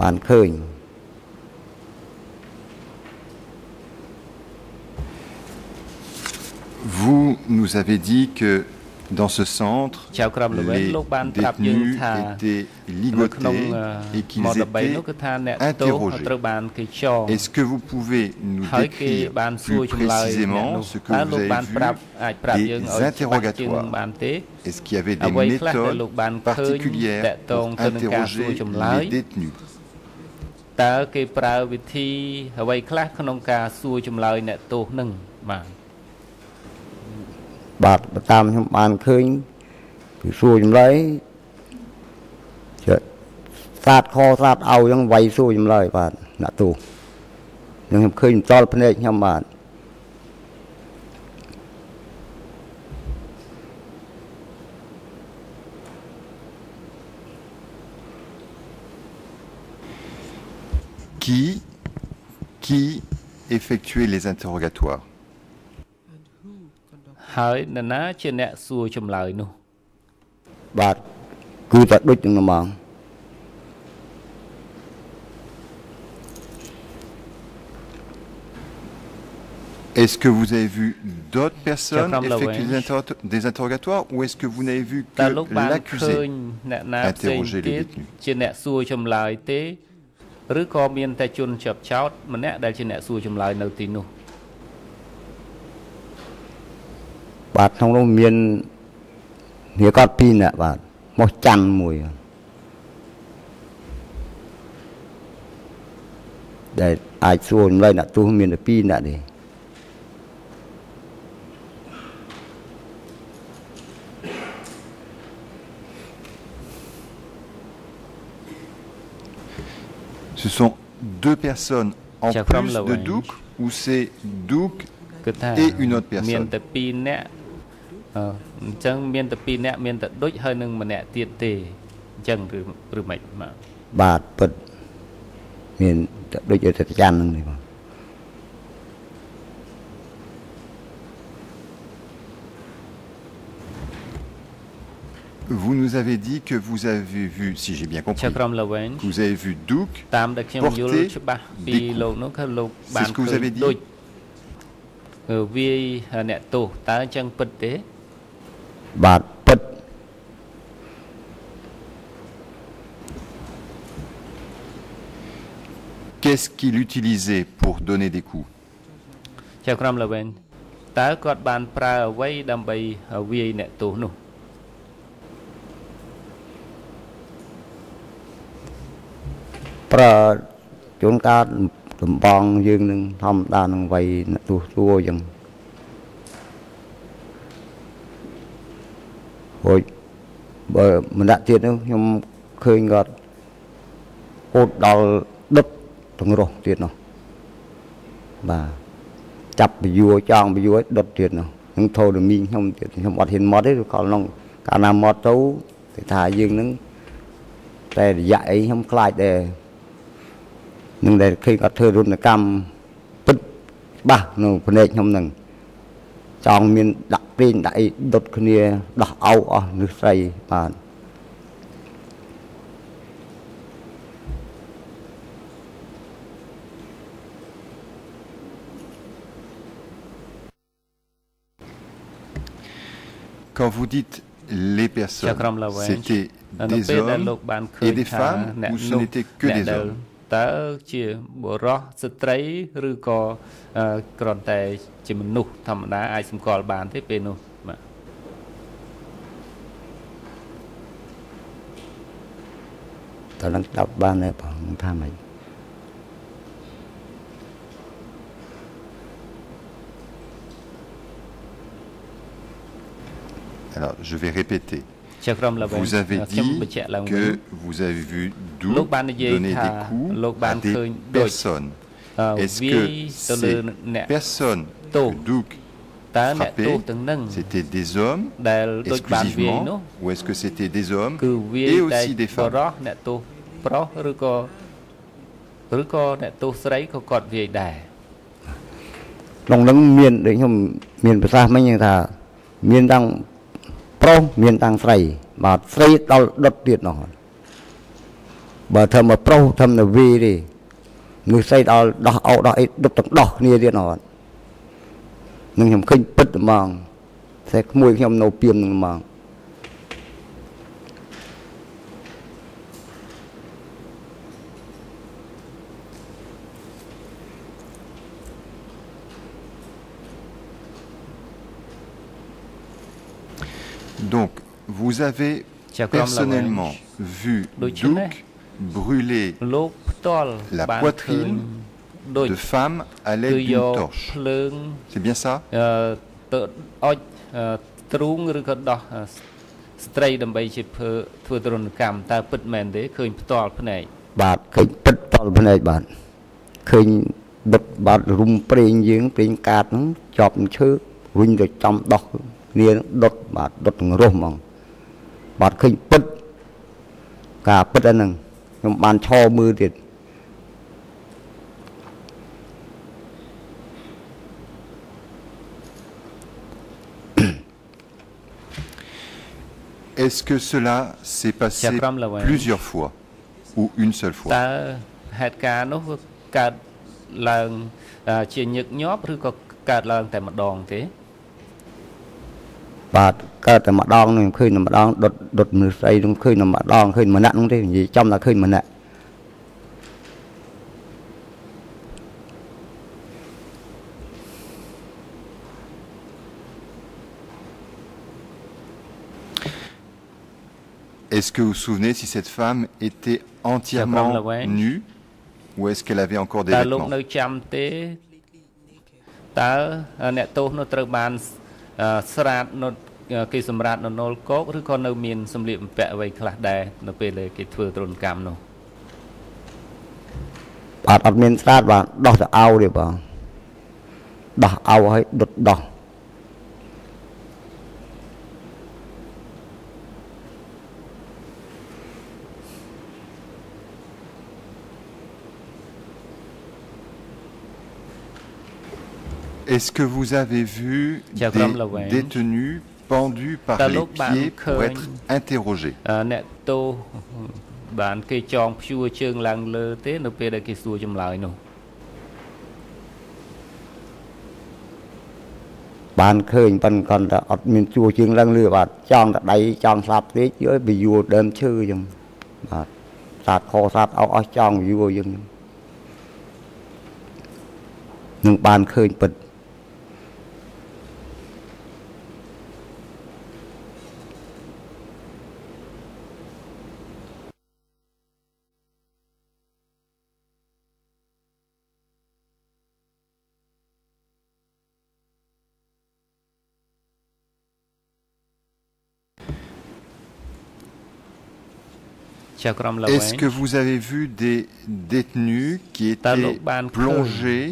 បានឃើញ Vous nous avez dit que Dans ce centre, ចៅក្រមល្វែង les លោកបានប្រាប់យើង détenus ថា étaient នៅក្នុង ligotés et ម៉ qu'ils 13នោះ étaient គឺថាអ្នកទោស interrogés. ត្រូវបានគេចង Est-ce que vous pouvez nous ហើយគេ décrire បានសួរ plus ចម្លើយអ្នក précisément នោះ ce que តើ vous លោក avez បានប្រាប់ vu អាចប្រាប់យើងឲ្យ des ច្បាស់ជាង interrogatoires បានទេ Est-ce qu'il y avait des អ្វីខ្លះដែលលោក méthodes បានឃើញ particulières តាក់ទង pour ទៅនឹងការសួរ interroger ចម្លើយ les détenus តើគេប្រើវិធីអ្វីខ្លះក្នុងការសួរចម្លើយអ្នកទោសនឹងបាទ บาดตามที่บานเคยคือสู้จำเลยจะสาดคอสาดเอายังไวสู้จำเไรบาดหนาตูยังเคยจอดพเนจยำบาทกี่ qui effectuait les interrogatoires ហើយនរណាជាអ្នកសួរចម្លើយនោះ បាទគឺតែដូចនឹងហ្មង Est-ce que vous avez vu d'autres personnes Chakram effectuer des, Lawench. interro- des interrogatoires ou est-ce que vous n'avez vu តើ que លោកបានឃើ l'accusé ញអ្នកណាផ្សេង interroger les ទៀត détenus ជាអ្នកសួរចម្លើយទេឬក៏មានតែជនជាប់ចោតម្នាក់ដែលជាអ្នកសួរចម្លើយនៅទីនោះ បាទក្នុងនោះមានវាគាត់ពីរនាក់បាទមកច័ន្ទមួយដែលអាចសួរចម្លើយអ្នកទោសមានតែពីរនាក់ទេ Ce sont deux personnes en Chakram plus de Lawench. Douk ou c'est Douk គឺថា Et une autre personne. មានតែ2នាក់អឺអញ្ចឹងមានតែ2នាក់មានតែដូចហើយនឹងម្នាក់ទៀតទេអញ្ចឹងឬឬមិនបាទបាទពិតមានតែដូចឲ្យតែច័ន្ទហ្នឹងទេបាទ Vous nous avez dit que vous avez vu, si j'ai bien ច compris, ក្រមលវែង que vous avez vu Douk តាមដែលខ្ញុំយល់ Porter ច្បាស់ពី des coups. លោកនោះគឺលោកបាន C'est ce que vous ឃើញ avez dit? ដូចអឺវាយអ្នកទោសតើអញ្ចឹងពិតទេ បាទពិត Qu'est-ce qu'il utilisait pour donner des coups ចក្រមលវែងតើគាត់បានប្រើអ្វីដើម្បីវាយអ្នកទោសនោះ ប្រើជួនកាលដំបងយើងនឹងធម្មតានឹងវ័យអ្នកទោសសួរអញ្ចឹង ហូចបើម្នាក់ទៀតនោះខ្ញុំឃើញគាត់ហូតដល់ដុតទាំងរស់ទៀតនោះបាទចាប់បយួរចង់បយួរឲ្យដុតទៀតនោះនឹងធូរមីងខ្ញុំទៀតខ្ញុំអត់ហ៊ានមកទេឬក៏ក្នុងកាលណាមកទៅគេថាយើងនឹងតែរយៈអីខ្ញុំខ្លាចដែរនឹងដែលឃើញគាត់ធ្វើរនកម្មពិតច្បាស់នៅភ្នែកខ្ញុំនឹងចង់មានដាក់ ពេញដាក់អីដុតគ្នាដោះអោអស់នឹស្រីបាទ Quand vous dites les personnes, Chakram Lawench. c'était នៅ des ពេលដែល hommes លោកបានឃើ et ញ des ថា femmes អ្នក ou ce នោះ n'était que អ្នក des ដែល hommes តើជាបុរសស្ត្រីឬក៏អឺគ្រាន់តែជាមនុស្សធម្មតាអាចសម្គាល់បានទេពេលនោះបាទតើនឹងស្ដាប់បានទេបងថាម៉េច Alors, je vais répéter. ជាក្រុមល្បែង Vous avez ខ្ញុំ dit បញ្ជាក់ឡើងវិញ que vous avez vu លោក Douk បាននិយាយ donner ថា des coups លោកបាន à des ឃើញដូច personnes. អឺ Est-ce វាយ que ទៅលើ ces អ្នក personnes Tôt. que Douk តើអ្នកទោស frappait, ទាំងនឹង c'était des hommes ដែលដូចបានវាយនោះ exclusivement ou est-ce que c'était des hommes គឺវាយ et តែ aussi des ប femmes រោះអ្នកទោសប្រុសឬក៏ឬក៏អ្នកទោសស្រីក៏គាត់វាយដែរ ក្នុងនឹងមានដូចខ្ញុំមានប្រសាសន៍មិញថាមានទាំង ប្រុសមានទាំងស្រី បាទស្រីដល់ដុតទៀតនោះបើធ្វើមកប្រុសធ្វើនៅវីទេនោះស្រីដល់ដោះអោដោះអីដុតទាំងដោះគ្នាទៀតនោះនឹងខ្ញុំឃើញពិតហ្មងតែក្មួយខ្ញុំនៅពីមនឹងហ្មង Donc, vous avez personnellement vu Duke brûler la poitrine de femmes à l'aide d'une torche. C'est bien ça? អឺទៅអុចអឺទ្រូងឬក៏ដោះអឺស្ត្រីដើម្បីជាធ្វើធ្វើទរណកម្មតើពិតមែនទេឃើញផ្ទាល់ភ្នែក បាទឃើញពិតតល់ភ្នែកបាទឃើញដុតបាទរុំប្រេងយើងប្រេងកាតហ្នឹងជាប់នឹងឈើវិញទៅចំដោះគ្នាដុតបាទដុតទាំងរស់ហ្មងបាទឃើញពិតការពិតអាហ្នឹងខ្ញុំបានឈរមើលទៀត Est-ce que cela s'est passé Chakram Lawang. plusieurs fois ou une seule fois តើហេតុការណ៍នោះវាកើតឡើងអឺជាញឹកញាប់ឬក៏កើតឡើងតែម្ដងទេ បាទកើតតែម្ដងនឹងឃើញតែម្ដងដុតដុតមនុស្សស្អីនឹងឃើញតែម្ដងឃើញម្នាក់ហ្នឹងទេនិយាយចំតែឃើញម្នាក់ Est-ce que vous vous souvenez si cette femme était entièrement Lawang. nue ou est-ce qu'elle avait encore des តើលោក vêtements នៅចាំទេតើអ្នកទោ សនោះត្រូវបានអឺស្រាតនៅគេសម្រាប់នៅនល់កោកឬក៏នៅមានសម្លៀកបំពាក់អ្វីខ្លះដែរនៅពេលដែលគេធ្វើទរណកម្មនោះបាទអត់មានស្រាតបាទដោះទៅអោទេបងដោះអោឲ្យដុតដោះ Est-ce que vous avez vu des Chakram Lawang. détenus pendus par Ta les lúc bạn pieds pour khơi- être interrogés អឺអ្នកទោសបានគេចងព្យួរជើងឡើងលើទេ នៅពេលដែលគេសួរចម្លើយនោះ បានឃើញប៉ុន្តែគាត់តែអត់មានជួជាងឡើងលឺបាទចង់តែដៃចង់ស្លាប់ពេកយើបយួរដើមឈើអញ្ចឹងបាទសាតខសាតអោអស់ចង់យួរអញ្ចឹងនឹងបានឃើញពិត Est-ce ង que vous avez vu des détenus qui Ta étaient lúc bạn khơi. plongés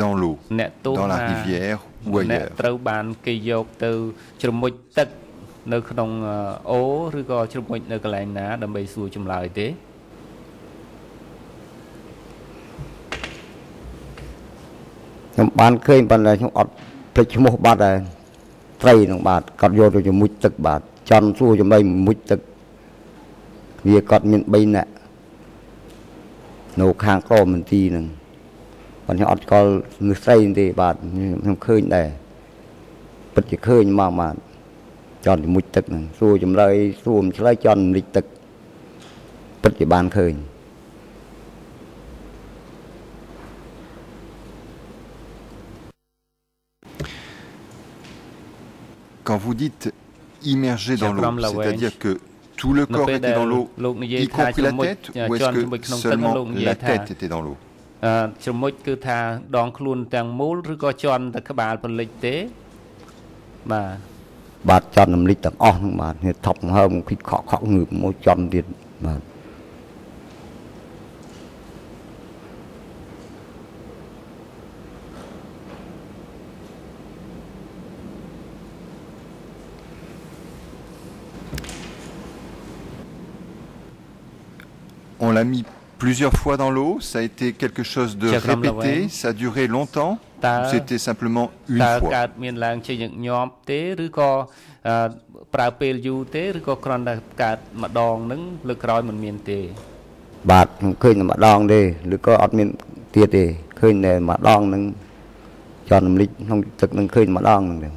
dans l'eau អ្នកទោស dans la ណា rivière ou អ្នក ailleurs ត្រូវបានគេយកទៅជ្រមុជទឹកនៅក្នុងអឺអូឬក៏ជ្រមុជនៅកន្លែងណាដើម្បីសួរចម្លើយទេខ្ញុំបានឃើញប៉ុន្តែខ្ញុំអត់ភ្លេចឈ្មោះបាត់ដែរត្រីនឹងបាទគាត់យកទៅជាមួយទឹកបាទចន់សួរចំណៃមួយទឹក វាគាត់មាន3នាក់នៅខាងក្រមមន្ទីរហ្នឹងប៉ុន្តែខ្ញុំអត់ស្គាល់នឹស្រីទេបាទខ្ញុំឃើញដែរពិតជាឃើញមកបាទចន់ជាមួយទឹកហ្នឹងសួរចម្លើយសួរមិនឆ្លើយចន់លិចទឹកពិតជាបានឃើញ Quand vous dites immergé dans l'eau, Chakram Lawang. c'est-à-dire que tout le នៅ corps ពេល était ដែល dans l'eau, លោកនិយាយ y ថា compris ជ្រ la មុជ tête, អឺ ou ជ est-ce ន់ជាមួយក្នុង que ទឹកនោះ seulement លោកនិយា la យថា tête était dans l'eau អឺជ្រមុជគឺថាដងខ្លួនទាំងមូលឬក៏ជន់តែក្បាលពលិចទេបាទបាទចន់រំលិចទាំងអស់ហ្នឹងបាទនេះថប់ហើមគិតខកខកងើបមកចំទៀតបាទ l'a mis plusieurs fois dans l'eau, ça a été quelque chose de Chakram répété, Lawang. ça a duré longtemps, Ta- ou c'était simplement une តើ fois កើតមានឡើងជាញឹកញាប់ទេឬក៏អឺប្រើពេលយូរទេឬក៏គ្រាន់តែកើតម្ដងហ្នឹងលើកក្រោយមិនមានទេ បាទខ្ញុំឃើញតែម្ដងទេឬក៏អត់មានទៀតទេឃើញតែម្ដងហ្នឹងចន់រំលិចក្នុងទឹកហ្នឹងឃើញតែម្ដងហ្នឹង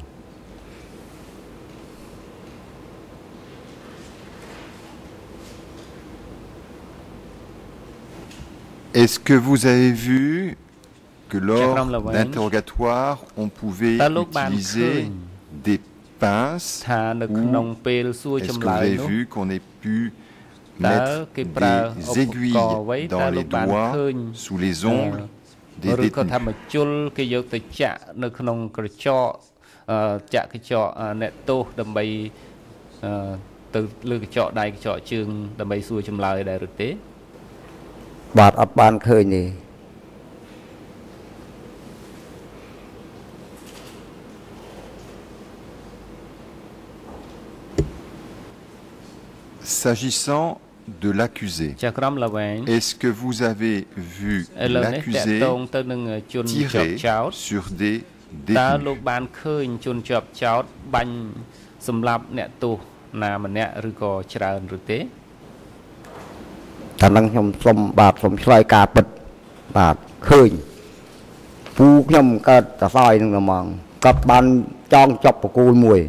Est-ce que vous avez vu que lors Chakram Lawan. d'interrogatoire, on pouvait តើលោកបានឃើ utiliser ញ des pinces ថានៅក្នុងពេលសួរ Est-ce ចម្ que vous លើយ avez នោះ vu qu'on ait pu តើ mettre គេប្រើឧ des ប aiguilles ករណ៍អ្វីតើ dans លោ les កបាន doigts, ឃើញ sous les ongles des ឬក៏ថា détenus បីអឺទៅលើកញ្ចក់ដៃកញ្ចក់ជើងដើម្បីសួរចម្លើយដែរឬទេ បាទអត់បានឃើញទេ S'agissant de l'accusé, ចាក្រមលវែង est-ce que vous avez vu ឥឡូវនេះតក l'accusé តងទៅនឹងជនជាប់ tirer ចោត sur des តើ détenus តបាញ់សម្លាប់អ្នកទោសណាម្នាក់ឬក៏ច្រើនឬទេតែនឹងខ្ញុំសុំបាទសុំឆ្លើយការពិតបាទឃើញពូខ្ញុំកើតតសោយនឹងហ្មងគាត់បានចងចប់បកគូលមួយ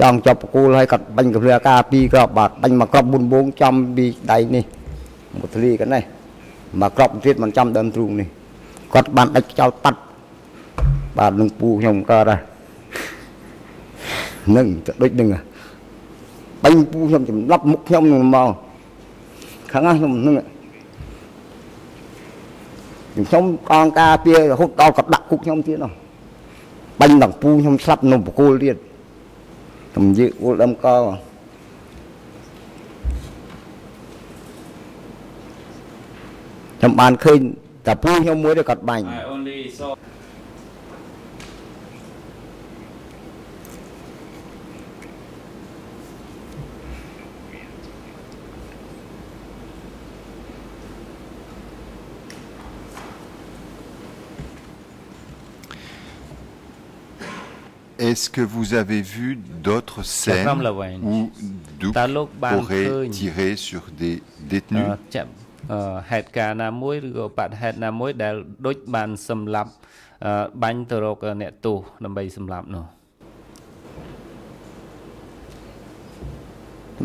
ចងចប់បកគូលហើយគាត់បាញ់កម្រាការពីរគ្រាប់បាទបាញ់មកគ្រាប់4បងចំពីដៃនេះមកទលីកនេះមកគ្រាប់ទៀតមិនចំដើមទ្រូងនេះគាត់បានដាច់ចោលតាត់បាទនឹងពូខ្ញុំកើតដែរនឹងទៅដូចនឹងបាញ់ពូខ្ញុំចំឡាប់មុខខ្ញុំនឹងមក ខាងណាខ្ញុំនឹងខ្ញុំកងការពាររហូតដល់គាត់ដាក់គុកខ្ញុំទៀតនោះបាញ់ដល់ពូខ្ញុំស្លាប់នៅបកគូលទៀតខ្ញុំនិយាយអួលដើមកខ្ញុំបានឃើញតែពូខ្ញុំមួយទៅគាត់បាញ់ Est-ce que vous avez vu d'autres scènes Chakram Lawan. où Duke Ta lok ban aurait khơi. tiré sur des អ détenus ឺចាប់អឺហេតុការណ៍ណាមួយឬក៏បដិហេតុណាមួយដែលដូចបានសម្លាប់អឺបាញ់ទៅរកអ្នកទោសដើម្បីសម្លាប់នោះ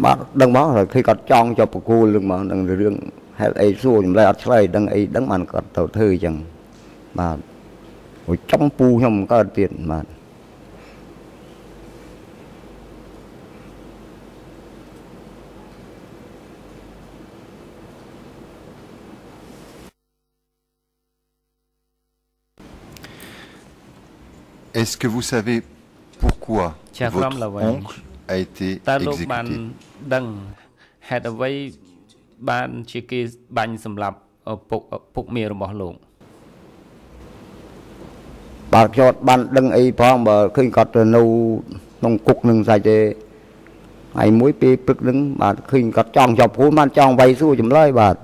បាទដឹងមកហើយឃើញគាត់ចង់ជាប់បកគូលនឹងមកដឹងរឿងហេតុអីសួរចម្លែកអត់ឆ្លើយដឹងអីដឹងបានគាត់ទៅធ្វើអញ្ចឹងបាទអូចំពូខ្ញុំកើតទៀតបាទ Est-ce que vous savez pourquoi Chakram votre Lawan. oncle a été តើលោកបាន exécuté ដឹងហេតុអ្វីបានជាគេបាញ់សម្លាប់ឪពុកឪពុកមារបស់លោកបាទខ្ញុំអត់បានដឹងអីផងបើឃើញគាត់ទៅនៅក្នុងគុកនឹងសាច់ទេថ្ងៃមួយពេលព្រឹកនឹងបាទឃើញគាត់ចង់ជាប់គ្រូបានចង់វាយសួរចម្លើយបាទ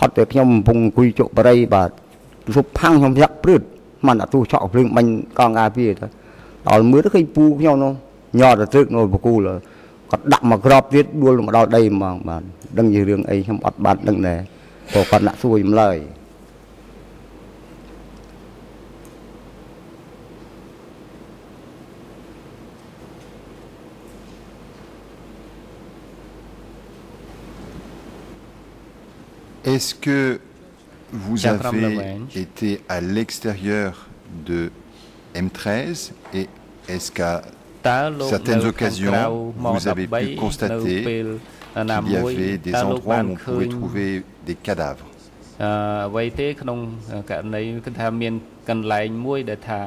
ហត់តែខ្ញុំកំពុងអង្គុយជក់បរិយបាទសុបផាំងខ្ញុំយ៉ាក់ព្រឹត មិនអត់ទូឆក់ភ្លើងបាញ់កងការពារទៅដល់មើលទៅឃើញពូខ្ញុំនោះញ័រទៅទឹកនៅបកគូលគាត់ដាក់មកក្របទៀតដួលមកដល់ដីហ្មងបាទដឹងជារឿងអីខ្ញុំអត់បានដឹងដែរព្រោះគាត់ដាក់សួរចម្លើយ Est-ce que vous Chakram avez Lawan. été à l'extérieur de M13 et est-ce qu'à តើលោក Certaines នៅខាង occasions, ក្រៅមក vous avez pu 13 constater នៅពេលណា qu'il y មួយ avait des តើលោកបា endroits ន où on ឃើ pouvait ញ trouver des cadavres អឺអ្វីទេក្នុងករណីគឺថាមានកន្លែងមួយដែលថា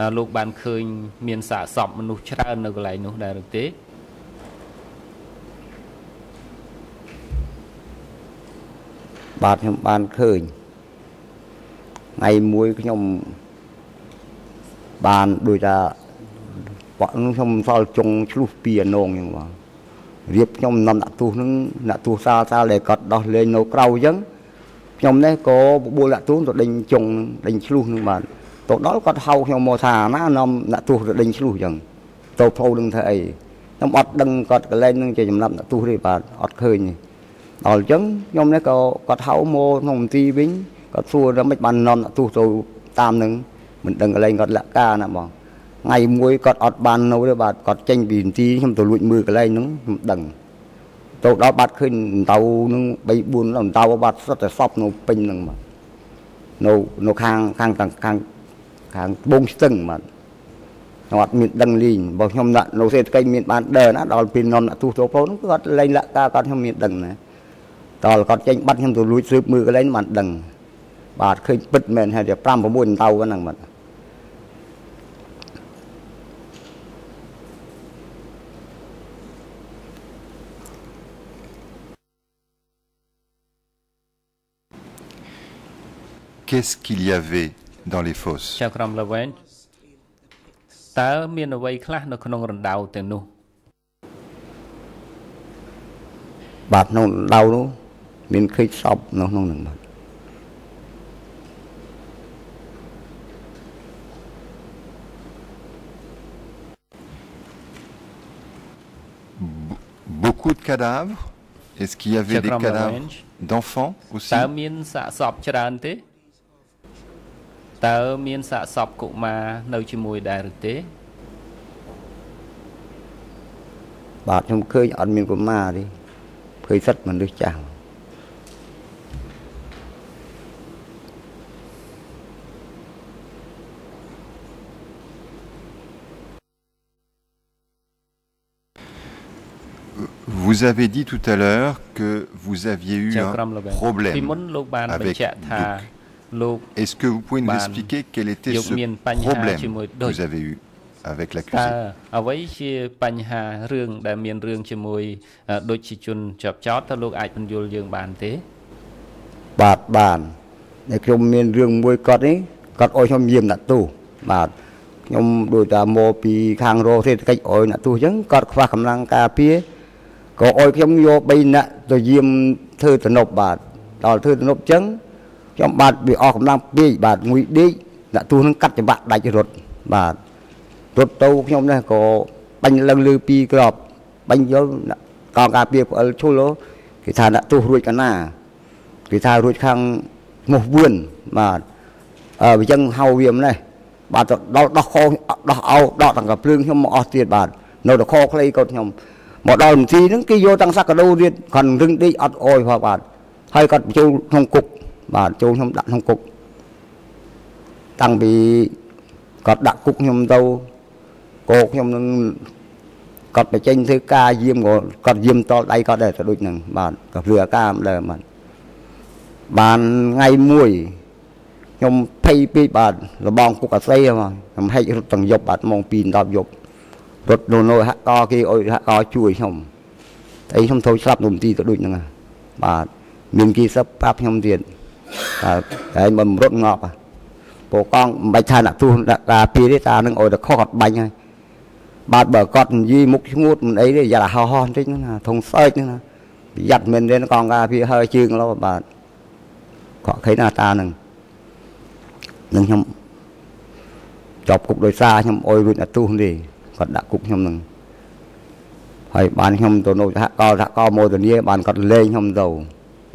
អឺលោកបានឃើញមានសាកសពមនុស្សច្រើននៅកន្លែងនោះដែរឬទេ បាទខ្ញុំបានឃើញ ថ្ងៃមួយខ្ញុំបានដូចថាបកនោះខ្ញុំសល់ចុងឆ្លុះពីអានងអញ្ចឹងបងរៀបខ្ញុំនាំដាក់ទូសហ្នឹងដាក់ទូសសាលសាលដែលគាត់ដោះលេងនៅក្រៅអញ្ចឹងខ្ញុំនេះក៏បបួលដាក់ទូសទៅដេញចុងហ្នឹងដេញឆ្លុះហ្នឹងបាទទៅដល់គាត់ហៅខ្ញុំមកថាណានាំដាក់ទូសទៅដេញឆ្លុះអញ្ចឹងទៅផ្លូវហ្នឹងធ្វើអីខ្ញុំអត់ដឹងគាត់កន្លែងហ្នឹងជាចំណាប់ដាក់ទូសទេបាទអត់ឃើញទេដល់អញ្ចឹងខ្ញុំនេះក៏គាត់ហៅមកក្នុងមន្ទីរវិញ គាត់សួរថាមិនបាននំទូទៅតាមនឹងមិនដឹងកន្លែងគាត់លាក់ការណាបងថ្ងៃមួយគាត់អត់បាននៅទេបាទគាត់ចេញពីមន្ទីរខ្ញុំទៅលួចមើលកន្លែងហ្នឹងខ្ញុំដឹងទៅដល់បាត់ឃើញតៅនឹង3 4ដល់តៅបាត់សុទ្ធតែសពនៅពេញហ្នឹងបាទនៅនៅខាងខាងខាងខាងត្បូងស្ទឹងបាទខ្ញុំអត់មានដឹងលីងបើខ្ញុំដាក់នៅសេដ្ឋកិច្ចមានបានដើរណាដល់ពីនំដាក់ទូទៅប្រូនគាត់លែងលក្ខការគាត់ខ្ញុំមានដឹងណាដល់គាត់ចេញបាត់ខ្ញុំទៅលួចស៊ើបមើលកន្លែងបានដឹង បាទឃើញពិតមែនហើយតែ5 6តៅហ្នឹងបាទ Qu'est-ce qu'il y avait dans les fosses ចៅក្រមល្វែងតើមានអ្វីខ្លះនៅក្នុងរណ្ដៅទាំងនោះបាទក្នុងដៅនោះមានឃើញសពនៅក្នុងហ្នឹងបាទ Beaucoup de cadavres Est-ce qu'il y avait des Chakram cadavres Lavange. d'enfants aussi តើមានសាកសពច្រើនទេតើមានសាកសពកុមារនៅជាមួយដែរឬទេបាទខ្ញុំឃើញអត់មានកុមារទេឃើញសិតមនុស្សចាស់ Vous avez dit tout à l'heure que vous aviez eu ចៅ un ក្រមល្វែង problème ពីមុនលោកបាន avec បញ្ជាក់ថា Duc. លោក Est-ce que vous pouvez nous Ban- expliquer quel était Yok ce Mien Panya problème Chimoy que Doi. vous avez eu avec តើ l'accusé អ្វីជាបញ្ហារឿងដែលមានរឿងជាមួយអឺដូចជាជនជាប់ចោតតើលោកអាចបញ្យល់យើងបានទេ បាទបានតែខ្ញុំមានរឿងមួយគាត់នេះគាត់អោយខ្ញុំយាមដាក់ទូបាទខ្ញុំដូចតែមកពីខាងរោសេដ្ឋកិច្ចអោយដាក់ទូអញ្ចឹងគាត់ខ្វះកម្លាំងការពារ ក៏អោយខ្ញុំយក3នាក់ទៅយាមធ្វើទំនប់បាទដល់ធ្វើទំនប់អញ្ចឹងខ្ញុំបាទវាអស់កម្លាំងពេកបាទងុយដេកដាក់ទូនឹងកាត់ច្បាក់ដាច់រត់បាទរត់ទៅខ្ញុំនេះក៏បាញ់លឹងលឺពីរក្របបាញ់យកកងការពារផ្អិលឈុលគេថាដាក់ទូរួចកាលណាគេថារួចខាងឈ្មោះវឿនបាទអឺអញ្ចឹងហៅវាម្នេះបាទទៅដល់ដោះខោដោះអោដកទាំងកាភ្លើងខ្ញុំមកអស់ទៀតបាទនៅតែខខ្លីគាត់ខ្ញុំ មកដល់មន្ទីរហ្នឹងគេយកទាំងសក្កដោទៀតគាត់រឹងដេកអត់អោយផងបាទហើយគាត់បញ្ចូលក្នុងគុកបាទចូលខ្ញុំដាក់ក្នុងគុកតាំងពីគាត់ដាក់គុកខ្ញុំទៅកោខ្ញុំនឹងគាត់បញ្ចេញធ្វើការយាមក៏គាត់យាមតលដៃគាត់ដែរទៅដូចហ្នឹងបាទក៏ភ្លឺអាការមិនដែរបាទបានថ្ងៃមួយខ្ញុំភ័យពេកបាទរបងគុកអាស័យមកខ្ញុំហែករត់ទាំងយប់បាទម៉ោង2ដល់យប់ រត់នៅនៅហាក់កគេអុយហាក់កជួយខ្ញុំតែខ្ញុំត្រូវស្លាប់នៅមន្ទីរទៅដូចហ្នឹងហ่ะបាទមានគេសឹបប្រាប់ខ្ញុំទៀតតែតែមិនរត់ងាប់ហ่ะពូកងមិនបាច់ថាដាក់ទូដាក់ការពីទេតានឹងអុយតែខុសអត់បាញ់ហើយបាទបើគាត់និយាយមុខឈ្ងួតមិនអីទេយ៉ាហោហោបន្តិចហ្នឹងណាធុងសើចហ្នឹងណាប្រយ័ត្នមែនទេកងការពីហើយជើងឡោបាទខកខៃណាតានឹងនឹងខ្ញុំជាប់គុកដោយសារខ្ញុំអុយរួចអត់ទុះទេ គាត់ដាក់គុកខ្ញុំនឹងហើយបានខ្ញុំទៅនៅសហកលសហកលមកធានាបានគាត់លេងខ្ញុំទៅ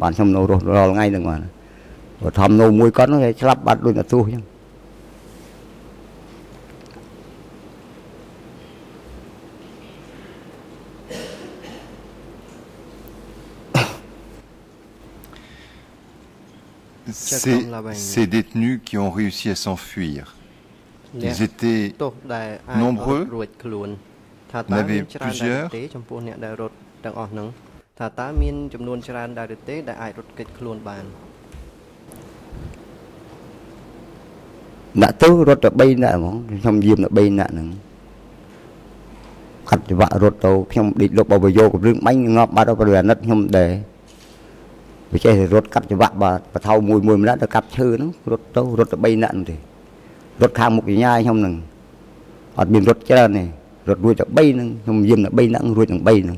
បានខ្ញុំនៅរស់រាល់ថ្ងៃហ្នឹងបាទគាត់ធំនៅមួយគាត់ហ្នឹងហើយស្លាប់បាត់ដូចអត់ទុះអញ្ចឹង Ces, comme la baigne. ces détenus qui ont réussi à s'enfuir, អ្នក ils étaient ទោសដែលអាច nombreux រត់រួចខ្លួនថាតើ N'avez មានច្រើនដែរ plusieurs ឬទេចំពោះអ្នកដែលរត់ទាំងអស់ហ្នឹងថាតើមានចំនួនច្រើនដែរឬទេដែលអាចរត់គេចខ្លួនបានដាក់ទៅរត់ទៅ3នាក់ហ្មងខ្ញុំយាមទៅ3នាក់ហ្នឹងកាត់ច្បាក់រត់ទៅខ្ញុំដេកលុបអបយោគរឿងបាញ់ងាប់បាត់ទៅប្រណិតខ្ញុំដែរវាចេះតែរត់កាត់ច្បាក់បាទបថៅមួយមួយម្នាក់ទៅកាប់ឈើហ្នឹងរត់ទៅរត់ទៅ3នាក់ហ្នឹងទេ រត់ខាងមុខញញ៉ាយខ្ញុំហ្នឹងអត់មានរត់ច្រើនទេរត់រួចតែ3ហ្នឹងខ្ញុំយាមតែ3នាក់រួចទាំង3ហ្នឹង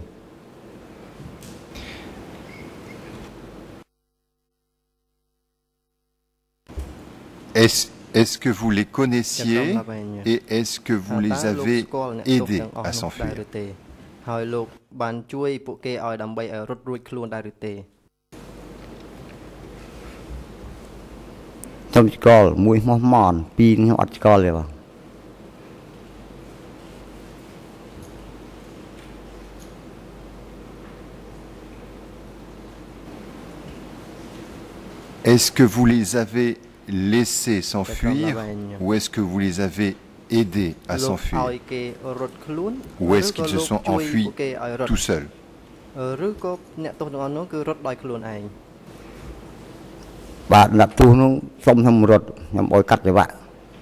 Est-ce est-ce que vous les ចាំ connaissiez ក្រុមឡាវែង et est-ce que vous ថា les តើលោក avez ស្គាល់អ្នកទោស aidés ទាំងអស់ à នោះដែរ s'enfuir Est-ce que vous les avez laissés s'enfuir ou est-ce que vous les avez aidés à s'enfuir ou est-ce qu'ils se sont enfuis tout seuls? បាទអ្នកទូនោះសុំខ្ញុំរត់ខ្ញុំអោយកាត់ចង្វាក់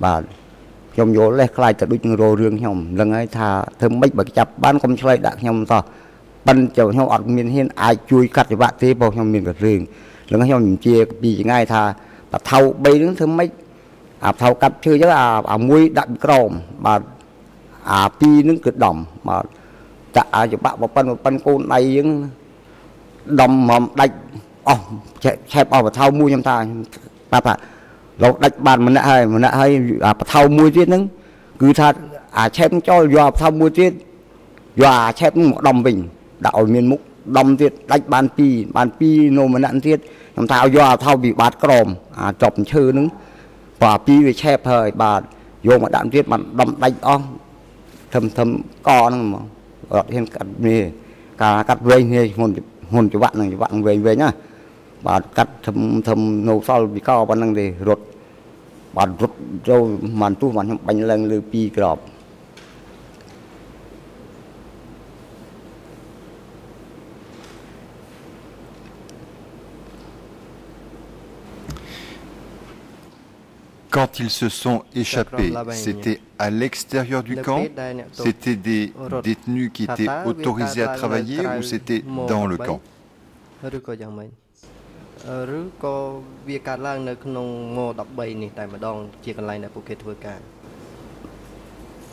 បាទខ្ញុំយល់លេះខ្លាចទៅដូចនឹងរោរឿងខ្ញុំនឹងហើយថាធ្វើម៉េចបើចាប់បានកុំឆ្លើយដាក់ខ្ញុំតោះប៉ិនចូលខ្ញុំអត់មានហ៊ានអាចជួយកាត់ចង្វាក់ទេព្រោះខ្ញុំមានករឿងនឹងខ្ញុំនិយាយពីចងាយថាបថៅ3ហ្នឹងធ្វើម៉េចអាបថៅកាត់ឈើទៅអាអាមួយដាក់ពីក្រោមបាទអាពីរហ្នឹងគឺដំបាទតាក់អាចបាក់បប៉ិនបប៉ិនកូនដៃយើងដំមកដាច់ អស់ឆែកឆែបអស់បថៅមួយខ្ញុំថាបាទថាលោកដាច់បានម្នាក់ហើយម្នាក់ហើយអាបថៅមួយទៀតហ្នឹងគឺថាអាឆែបចោលយកអាបថៅមួយទៀតយកអាឆែបហ្នឹងមកដំវិញដាក់ឲ្យមានមុខដំទៀតដាច់បានពីរបានពីរនៅម្នាក់ទៀតខ្ញុំថាឲ្យយកអាថៅពីបាតក្រមអាចប់ឈើហ្នឹងបើអាពីរវាឆែបហើយបាទយកមកដាក់ទៀតបានដំដាច់អស់ធំធំកហ្នឹងហ្មងអត់ហ៊ានកាត់នេះការកាត់វែងនេះហ៊ុនហ៊ុនច្បាក់ហ្នឹងច្បាក់វែងវែងណា បាទកាត់ធំធំនៅសល់ពីកប៉ុណ្ណឹងទេរត់បាទរត់ចូលមិនទុះបានខ្ញុំបាញ់ឡើងលើពីរក្រប Quand ils se sont échappés, D'accord, là-bas, c'était à l'extérieur du Le camp pays d'un- C'était des Rot- détenus qui étaient Tata, autorisés à Tata, travailler Tata, ou c'était Mo- dans le Bay. camp ឬក៏យ៉ាងម៉េចអឺឬក៏វាកើតឡើងនៅ ក្នុងម៉13នេះតែម្ដង ជាកន្លែងដែលពួកគេធ្វើការ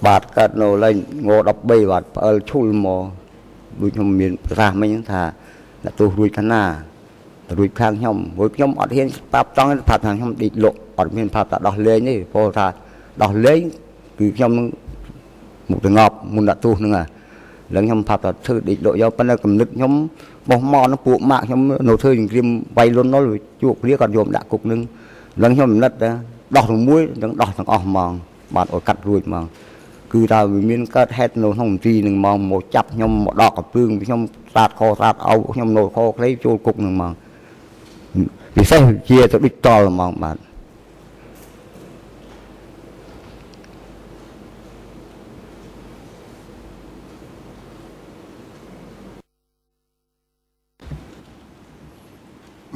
បាទកើតនៅលេងង13បាទផ្អើលឈុលមកដូចខ្ញុំមានប្រសាសន៍មិញហ្នឹងថាអ្នកទោសរួចខាងណារួចខាងខ្ញុំព្រោះខ្ញុំអត់ហ៊ានប្រាប់តង់ប្រាប់ថាខ្ញុំដេកលក់អត់មានប្រាប់ថាដោះលែងទេព្រោះថាដោះលែងគឺខ្ញុំនឹងមុខទៅងាប់មុនអ្នកទោសហ្នឹងហ่ะឡើងខ្ញុំប្រាប់ថាធ្វើដេកលក់យកប៉ុន្តែកំណត់ខ្ញុំ បោះមកហ្នឹងពួកម៉ាក់ខ្ញុំនៅធ្វើសង្គ្រាមវាយលុននោះជួបគ្នាគាត់យកមកដាក់គុកហ្នឹងឡើងខ្ញុំកំណត់ថាដោះទាំងមួយទាំងដោះទាំងអស់ហ្មង បាទឲ្យកាត់រួចហ្មងគឺថាវាមានកើតហេតុនៅក្នុងមន្ទីរនឹងមកមកចាប់ខ្ញុំមកដកកពើងខ្ញុំស្អាតខស្អាតអោខ្ញុំនៅខខ្លីចូលគុកនឹងមកពិសេសជាទៅដូចតល់ហ្មងបាទ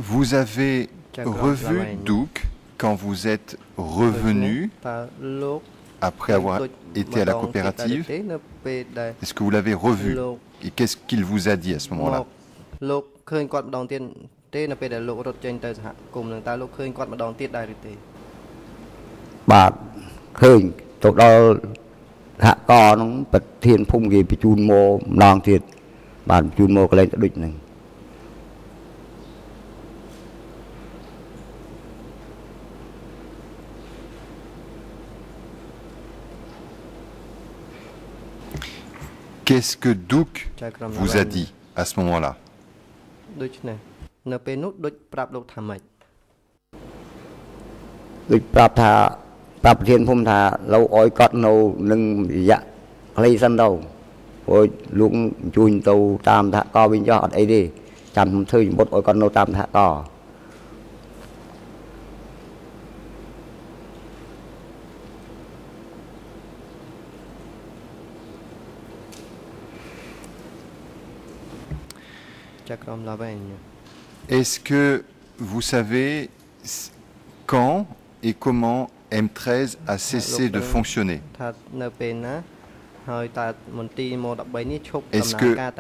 Vous avez revu Douk quand vous êtes revenu après avoir été à la coopérative. Est-ce que vous l'avez revu Et qu'est-ce qu'il vous a dit à ce moment-là Qu'est-ce que Douk ចៅក្រុម vous a dit à ce moment-là Est-ce que vous savez quand et comment M13 a cessé de fonctionner? Est-ce qu'à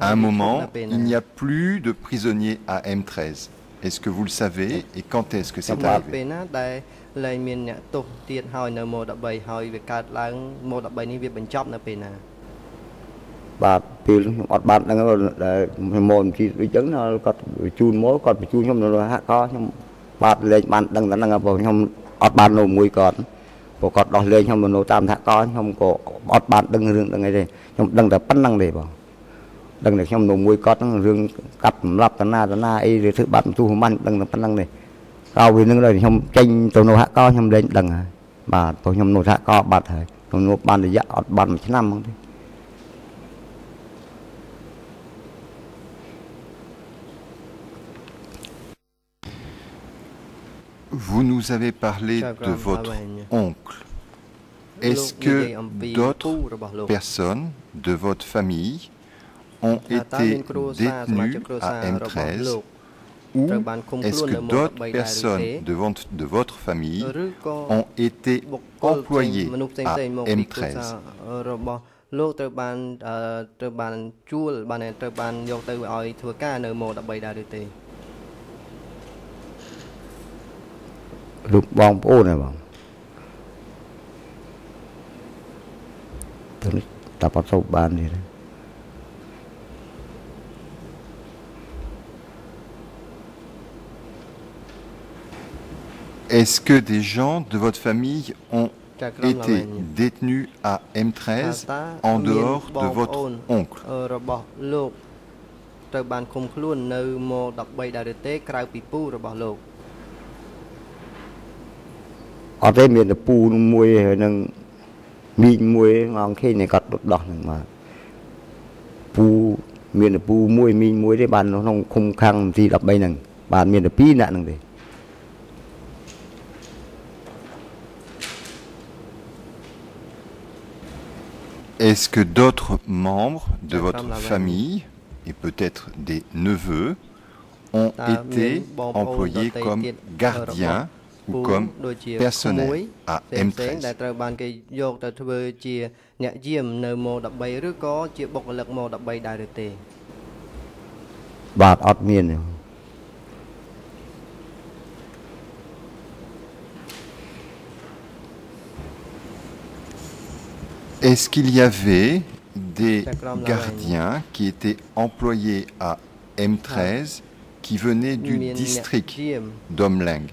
un moment, il n'y a plus de prisonniers à M13 Est-ce que vous le savez et quand est-ce que c'est arrivé? បញ្ចប់នៅពេលណាបាទពេលខ្ញុំអត់បានដឹងដែលខ្ញុំមកទីដូចចឹងណាគាត់បញ្ជូនមកគាត់បញ្ជូនខ្ញុំនៅសហគមន៍ខ្ញុំបាទលេងបានដឹងតែហ្នឹងព្រោះខ្ញុំអត់បាននៅមួយគាត់ព្រោះគាត់ដោះលែងខ្ញុំនៅតាមសហគមន៍ខ្ញុំក៏អត់បានដឹងរឿងដឹងអីទេខ្ញុំដឹងតែប៉ុណ្្នឹងទេបងដឹងតែខ្ញុំនៅមួយគាត់ហ្នឹងរឿងកាប់សម្លាប់តាណាតាណាអីឬធ្វើបាត់បន្ទុះមិនដឹងតែប៉ុណ្្នឹងទេក្រៅពីហ្នឹងដល់ខ្ញុំចេញទៅនៅសហគមន៍ខ្ញុំលែងដឹងហើយបាទព្រោះខ្ញុំនៅសហគមន៍បាត់ហើយខ្ញុំនៅបានរយៈអត់បានមួយឆ្នាំហ្នឹងទេ Vous nous avez parlé de votre oncle. Est-ce que d'autres personnes de votre famille ont été détenues à M13 ou est-ce que d'autres personnes de votre, famille ont été employées à M13 របស់លោកត្រូវបានអឺត្រូវបានជួលបានត្រូវបានយកទៅឲ្យធ្វើការនៅម៉ោ13ដែរឬទេ រូបបងប្អូនហ៎បងទៅនេះតែបត់សូបបាននេះ Est-ce que des gens de votre famille ont ចាក្រមឡា été វិញ détenus à ថា M13 តើ en មាន dehors ប de ងប្អូ votre ន oncle អឺរបស់លោកត្រូវបានឃុំខ្លួននៅម៉ោ13ដែរឬទេ ក្រៅពីពូរបស់លោក អត់ទេមានតែពូនឹងមួយហើយនឹងមីងមួយងងខេងនេះគាត់ដុតដោះនឹងមកពូមានតែពូមួយមីងមួយទេបាននៅក្នុងឃុំខាំងទី13ហ្នឹងបានមានតែ2នាក់ហ្នឹងទេ Est-ce que d'autres membres de Chakram votre Lavanya. famille, et peut-être des neveux, ont តើមាន été បងប្អូន employés ដទៃ comme ទៀត gardiens ពូ ou comme ដូចជា personnel ក្មួយ à ផ្សេងៗដែល M13 ត្រូវបានគេយកទៅធ្វើជាអ្នកយាមនៅម៉ោ13ឬក៏ជាបុគ្គលិកម៉ោ13ដែរឬទេ បាទអត់មានទេ Est-ce qu'il y avait des Chakram Lavanya. gardiens qui étaient employés à M13 qui venait du district d'Omling.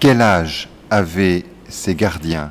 Quel âge avaient ces gardiens?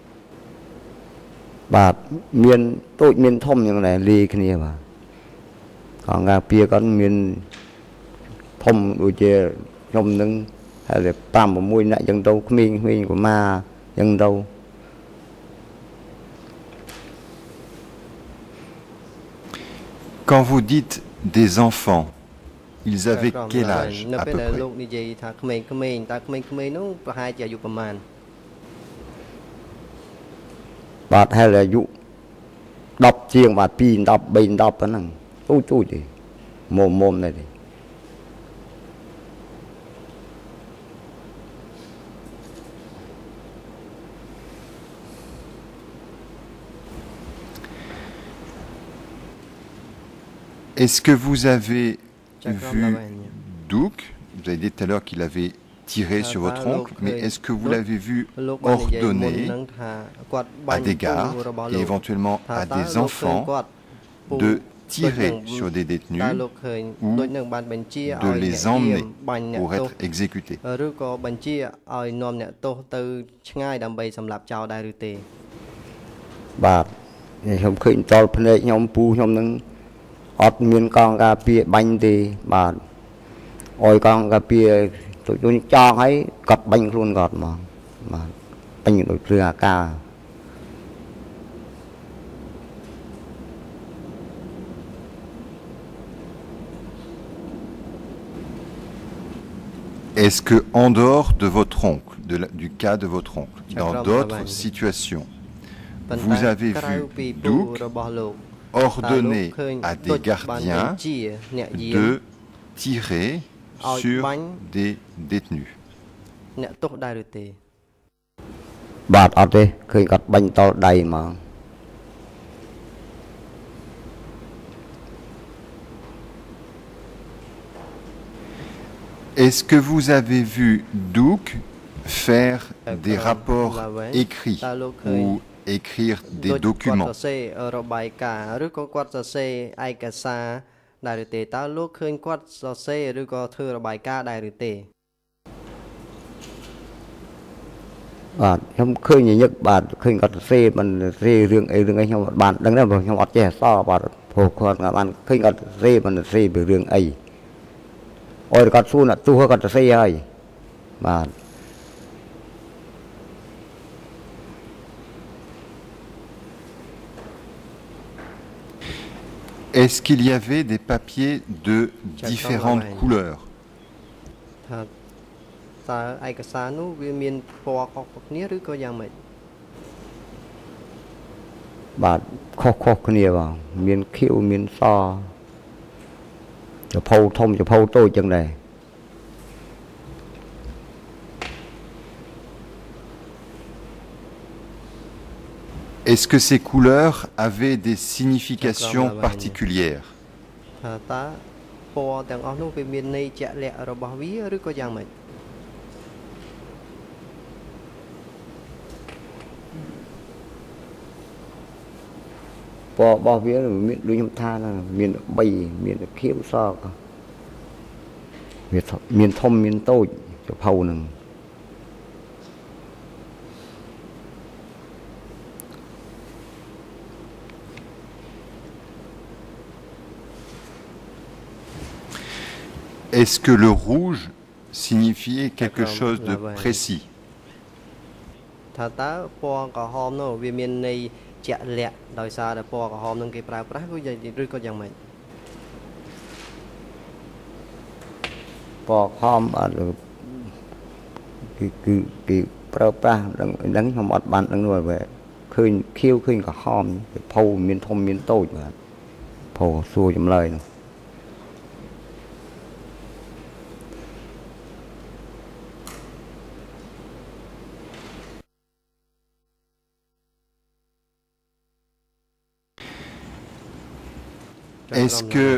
បាទមានតូចមានធំយ៉ាងដែរលីគ្នាបាទកងការពារគាត់មានធំដូចជាខ្ញុំនឹងហើយ5 6នាក់យ៉ាងទៅក្មេងក្មេងកុមារយ៉ាងទៅ Quand vous dites des enfants, ils avaient ចៅក្រម quel ឡាវែង âge នៅ à ពេល peu ដែល près ប្រហែលជាអាយុប្រមាណ បាទហើយអាយុ10ជាងបាទ2 10 3 10ប៉ុណ្ណឹងទូចទូចទេមុំមុំដែរទេ Est-ce que vous avez Chakram vu Lavanya. Douk Vous avez dit tout à l'heure qu'il avait tiré sur votre oncle, mais est-ce que vous l'avez vu ordonner à des gardes et éventuellement à des enfants de tirer sur des détenus ou de les emmener pour être exécutés. ជាឲ្យនាំអ្នកទោសទៅឆ្ងាយដើម្បីសម្លាប់ចោលដែរឬទេ បាទខ្ញុំឃើញតល់ភ្នែកខ្ញុំពូខ្ញុំនឹងអត់មានកងការពារបាញ់ទេបាទអោយកងការពារដូចដូចចងហើយគាត់បាញ់ខ្លួនគាត់ហ្មងបាទបាញ់ដូចគ្រឿងអាការ Est-ce que en dehors de votre oncle, de la- du cas de votre oncle, dans Chakram d'autres Lavanya. situations, ប៉ុន្តែ vous avez ក្រៅ vu ពីពូ Douk របស់លោក ordonner តើលោកឃើញ à ទុ des ចបាន gardiens បញ្ជាអ្នកយាម de tirer Ao sur des détenus. Est-ce que vous avez vu Douk faire des rapports écrits ou écrire des documents? សរសេររបាយការណ៍ឬក៏គាត់សរសេរឯកសារដែរឬទេតើលោកឃើញគាត់សរសេរឬក៏ធ្វើរបាយការណ៍ដែរឬទេបាទខ្ញុំឃើញញញឹកបាទឃើញគាត់សរសេរមិនសរសេររឿងអីរឿងអីខ្ញុំអត់បានដឹងដែរព្រោះខ្ញុំអត់ចេះអក្សរបាទព្រោះគាត់បានឃើញគាត់សរសេរមិនសរសេរពីរឿងអីអរគាត់សួរអ្នកទោះគាត់សរសេរហើយបាទ Est-ce qu'il y avait des papiers de différentes couleurs? Est-ce que ces couleurs avaient des significations particulières? Est-ce que le rouge signifiait quelque chose de là-bas. précis? Est-ce que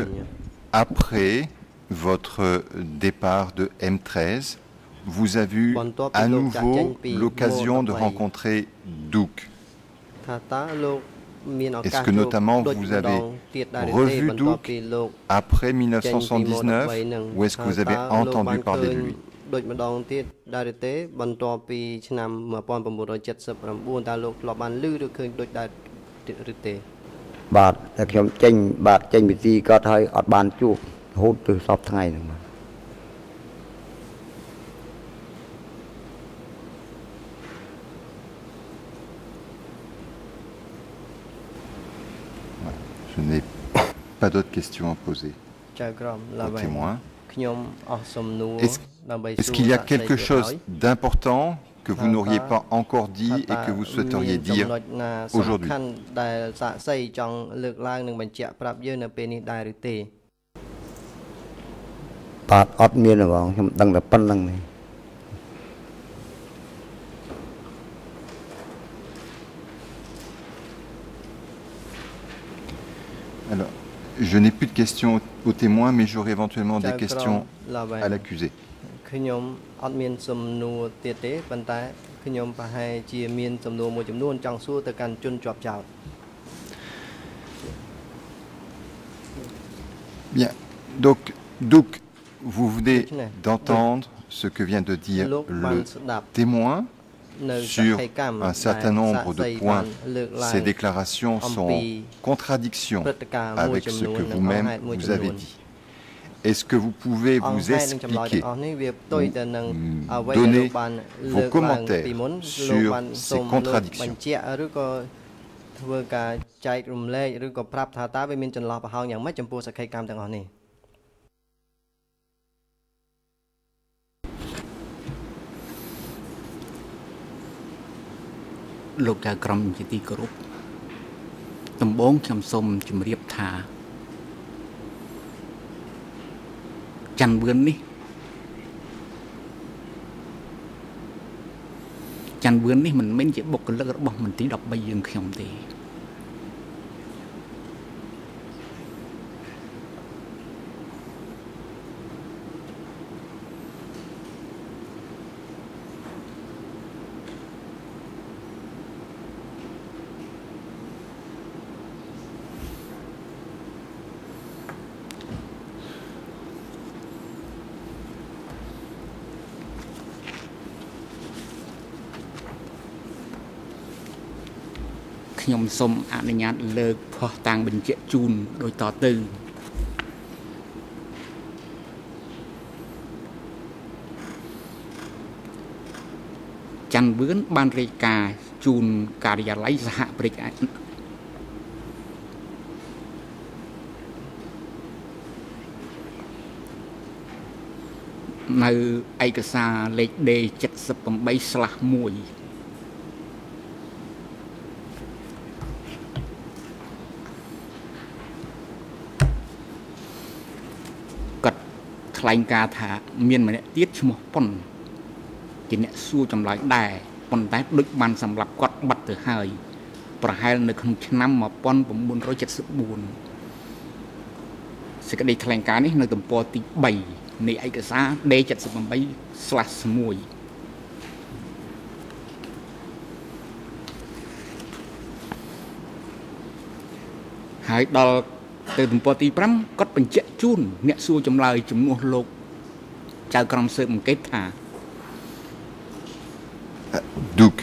après votre départ de M13, vous avez eu Bon, toi, à puis l'autre, nouveau Jacques, puis l'occasion de moi, après. rencontrer Douk ថាតើលោកមានឱកាស Est-ce que notamment ដូច vous ម្ដ avez ងទៀតដែរឬទេ revu បន្ទាប់ Douk ពីលោក après ចេញពីម៉ូ13 1979 ou est-ce que vous avez ថាតើលោក entendu បាន parler ឃើ de ញ lui ដូចម្ដងទៀតដែរឬទេបន្ទាប់ពីឆ្នាំ1979តើលោកធ្លាប់បានឮឬឃើញដូចដែរទៀតឬទេ បាទតែខ្ញុំចេញបាទចេញពីទីគាត់ហើយអត់បានជួបរហូតទៅសពថ្ងៃហ្នឹងបាទ Je n'ai pas d'autres questions à poser ចៅក្រមឡើ aux យ témoins. ខ្ញុំអស់សំណួរ Est-ce ដើម្បី Est-ce សួរ qu'il y a សាក្សី quelque ទៀត chose ហើយ d'important que vous Ah, n'auriez bah. pas encore dit et que vous ថាតើ souhaiteriez មាន dire ចំណុចណាសំ aujourd'hui ខាន់ដែលសាក់សីចង់លើកឡើងនិងបញ្ជាក់ប្រាប់យើងនៅពេលនេះដែរឬទេ បាទអត់មានទេបងខ្ញុំដឹងតែប៉ុណ្្នឹងទេ Alors, je n'ai plus de questions aux témoins, mais j'aurai éventuellement ចៅ des ក្រម questions ឡើយ à l'accusé. ខ្ញុំអត់មានសំណួរទៀតទេប៉ុន្តែខ្ញុំប្រហែលជាមានសំណួរមួយចំនួនចង់សួរទៅកាន់ជនជាប់ចោត Bien. Donc, Douk, vous venez Douk, d'entendre ce que vient de dire លោកបាន le ស្ដាប់ témoin នៅស sur ក្ខីកម្ម un certain ដែល nombre សាក្សី de points. បានលើកឡើង Ces déclarations en sont en pays contradiction ព្រឹត្តិការណ៍មួយ avec ចំ ce នួន que និងអ vous-même ហេតុមួយ vous ចំនួ avez ន dit. Est-ce que vous pouvez អង្គ vous ហេតុនិងចម្លើយទាំង expliquer អស់នេះវាផ្ទុយទៅនឹង Mm, អ្វីដែល donner លោកបាន vos លើកឡើង commentaires ពីមុន sur លោកបាន ces សូមលោក contradictions បញ្ជាក់ឬក៏ធ្វើការចែករំលែកឬក៏ប្រាប់ថាតើវាមានចន្លោះប្រហោងយ៉ាងម៉េចចំពោះសក្ខីកម្មទាំងអស់នេះ លោកចៅក្រមជាទីគោរពដំបូងខ្ញុំសូមជម្រាបថា ច័ន្ទវឿននេះច័ន្ទវឿននេះមិនមែនជាបុគ្គលិករបស់មន្ទីរ13យើងខ្ញុំទេ ខ្ញុំ សូមអនុញ្ញាតលើកផុសតាំងបញ្ជាក់ជូនដូចតទៅច័ន្ទវឿនបានរាយការណ៍ជូនការិយាល័យសហប្រតិនៅឯកសារលេខ D78/1 គាត់ ថ្លែងការថាមានម្នាក់ទៀតឈ្មោះប៉ុនជាអ្នកសួរចម្លើយដែរប៉ុន្តែដូចបានសម្លាប់គាត់បាត់ទៅហើយប្រហែលនៅក្នុងឆ្នាំ1974សេចក្តីថ្លែងការណ៍នេះនៅទំព័រទី3នៃឯកសារ D78/1 ហើយដល់ ទៅទំព័រទី5គាត់បញ្ជាក់ជូនអ្នកសួរចម្លើយជំនួសលោកចៅក្រមស៊ើបអង្កេតថា Donc,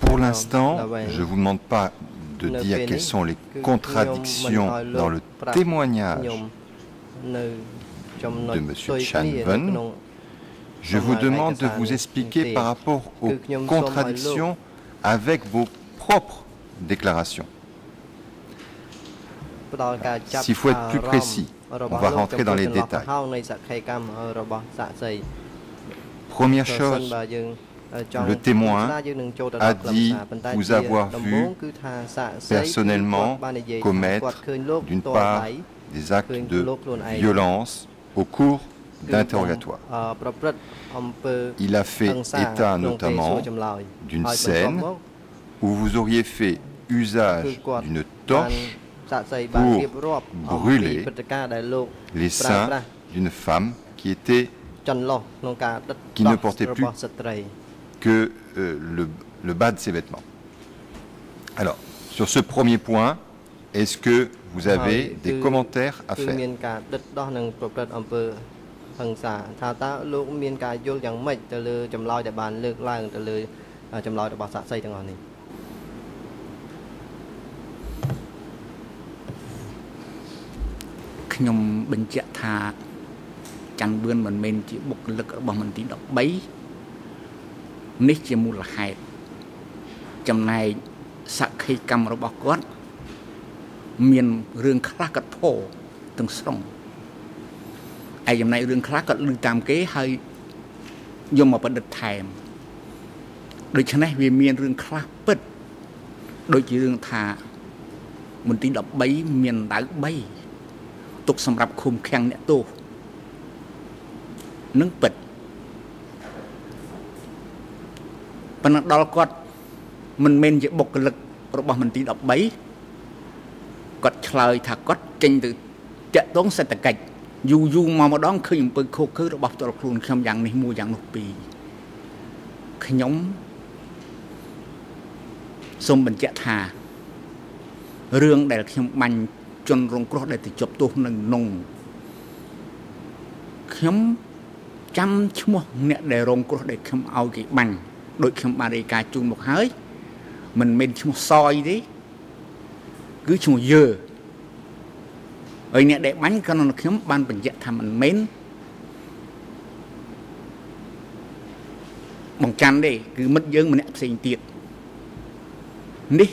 pour l'instant, je ne vous demande pas de dire quelles sont les contradictions dans le témoignage de M. Chan Wen. Je vous demande de vous expliquer par rapport aux contradictions avec vos propres déclarations. S'il faut être plus précis, on va rentrer dans les détails. Première chose, le témoin a dit vous avoir vu personnellement commettre d'une part des actes de violence au cours d'interrogatoire. Il a fait état notamment d'une scène où vous auriez fait usage d'une torche pour brûler les seins d'une femme qui était qui ne portait plus que euh, le, le bas de ses vêtements. Alors, sur ce premier point, est-ce que vous avez des commentaires à faire? ហឹង្សាថាតើលោកមានការយល់យ៉ាងម៉េចទៅលើចម្លើយដែលបានលើកឡើងទៅលើចម្លើយរបស់សាក្សីទាំងអស់នេះខ្ញុំបញ្ជាក់ថាច័ន្ទបឿនមិនមែនជាបុគ្គលិករបស់មន្ទីរ13នេះជាមូលហេតុចំណែកសក្ខីកម្មរបស់គាត់ មានរឿងខ្លះគាត់ពោទាំងស្រុង ឯចំណែករឿងខ្លះគាត់ឮតាមគេហើយយកមកប្រឌិតថែមដូច្នេះវាមានរឿងខ្លះពិតដូចជារឿងថាមន្ទីរ13មានដៅ3ទុកសម្រាប់ឃុំឃាំងអ្នកទោសនឹងពិតប៉ុន្តែដល់គាត់មិនមែនជាបុគ្គលិករបស់មន្ទីរ13គាត់ឆ្លើយថាគាត់ចេញទៅតាក់ទងសេដ្ឋកិច្ច យូរយូរមកម្ដងឃើញអំពើខុសខើរបស់ផ្ទាល់ខ្លួនខ្ញុំយ៉ាងនេះមួយយ៉ាងនោះពីរខ្ញុំសូមបញ្ជាក់ថារឿងដែលខ្ញុំបាញ់ជនរងគ្រោះដែលទៅជាប់ទោសនៅក្នុងខ្ញុំចាំឈ្មោះអ្នកដែលរងគ្រោះដែលខ្ញុំឲ្យគេបាញ់ដូចខ្ញុំបានរាយការណ៍ជូនមកហើយមិនមែនឈ្មោះសយទេគឺឈ្មោះយើ ហើយអ្នកដែលបាញ់ក៏នៅខ្ញុំបានបញ្ជាក់ថាមិនមែនបង្កាន់ទេគឺមិត្តយើងម្នាក់ផ្សេងទៀតនេះ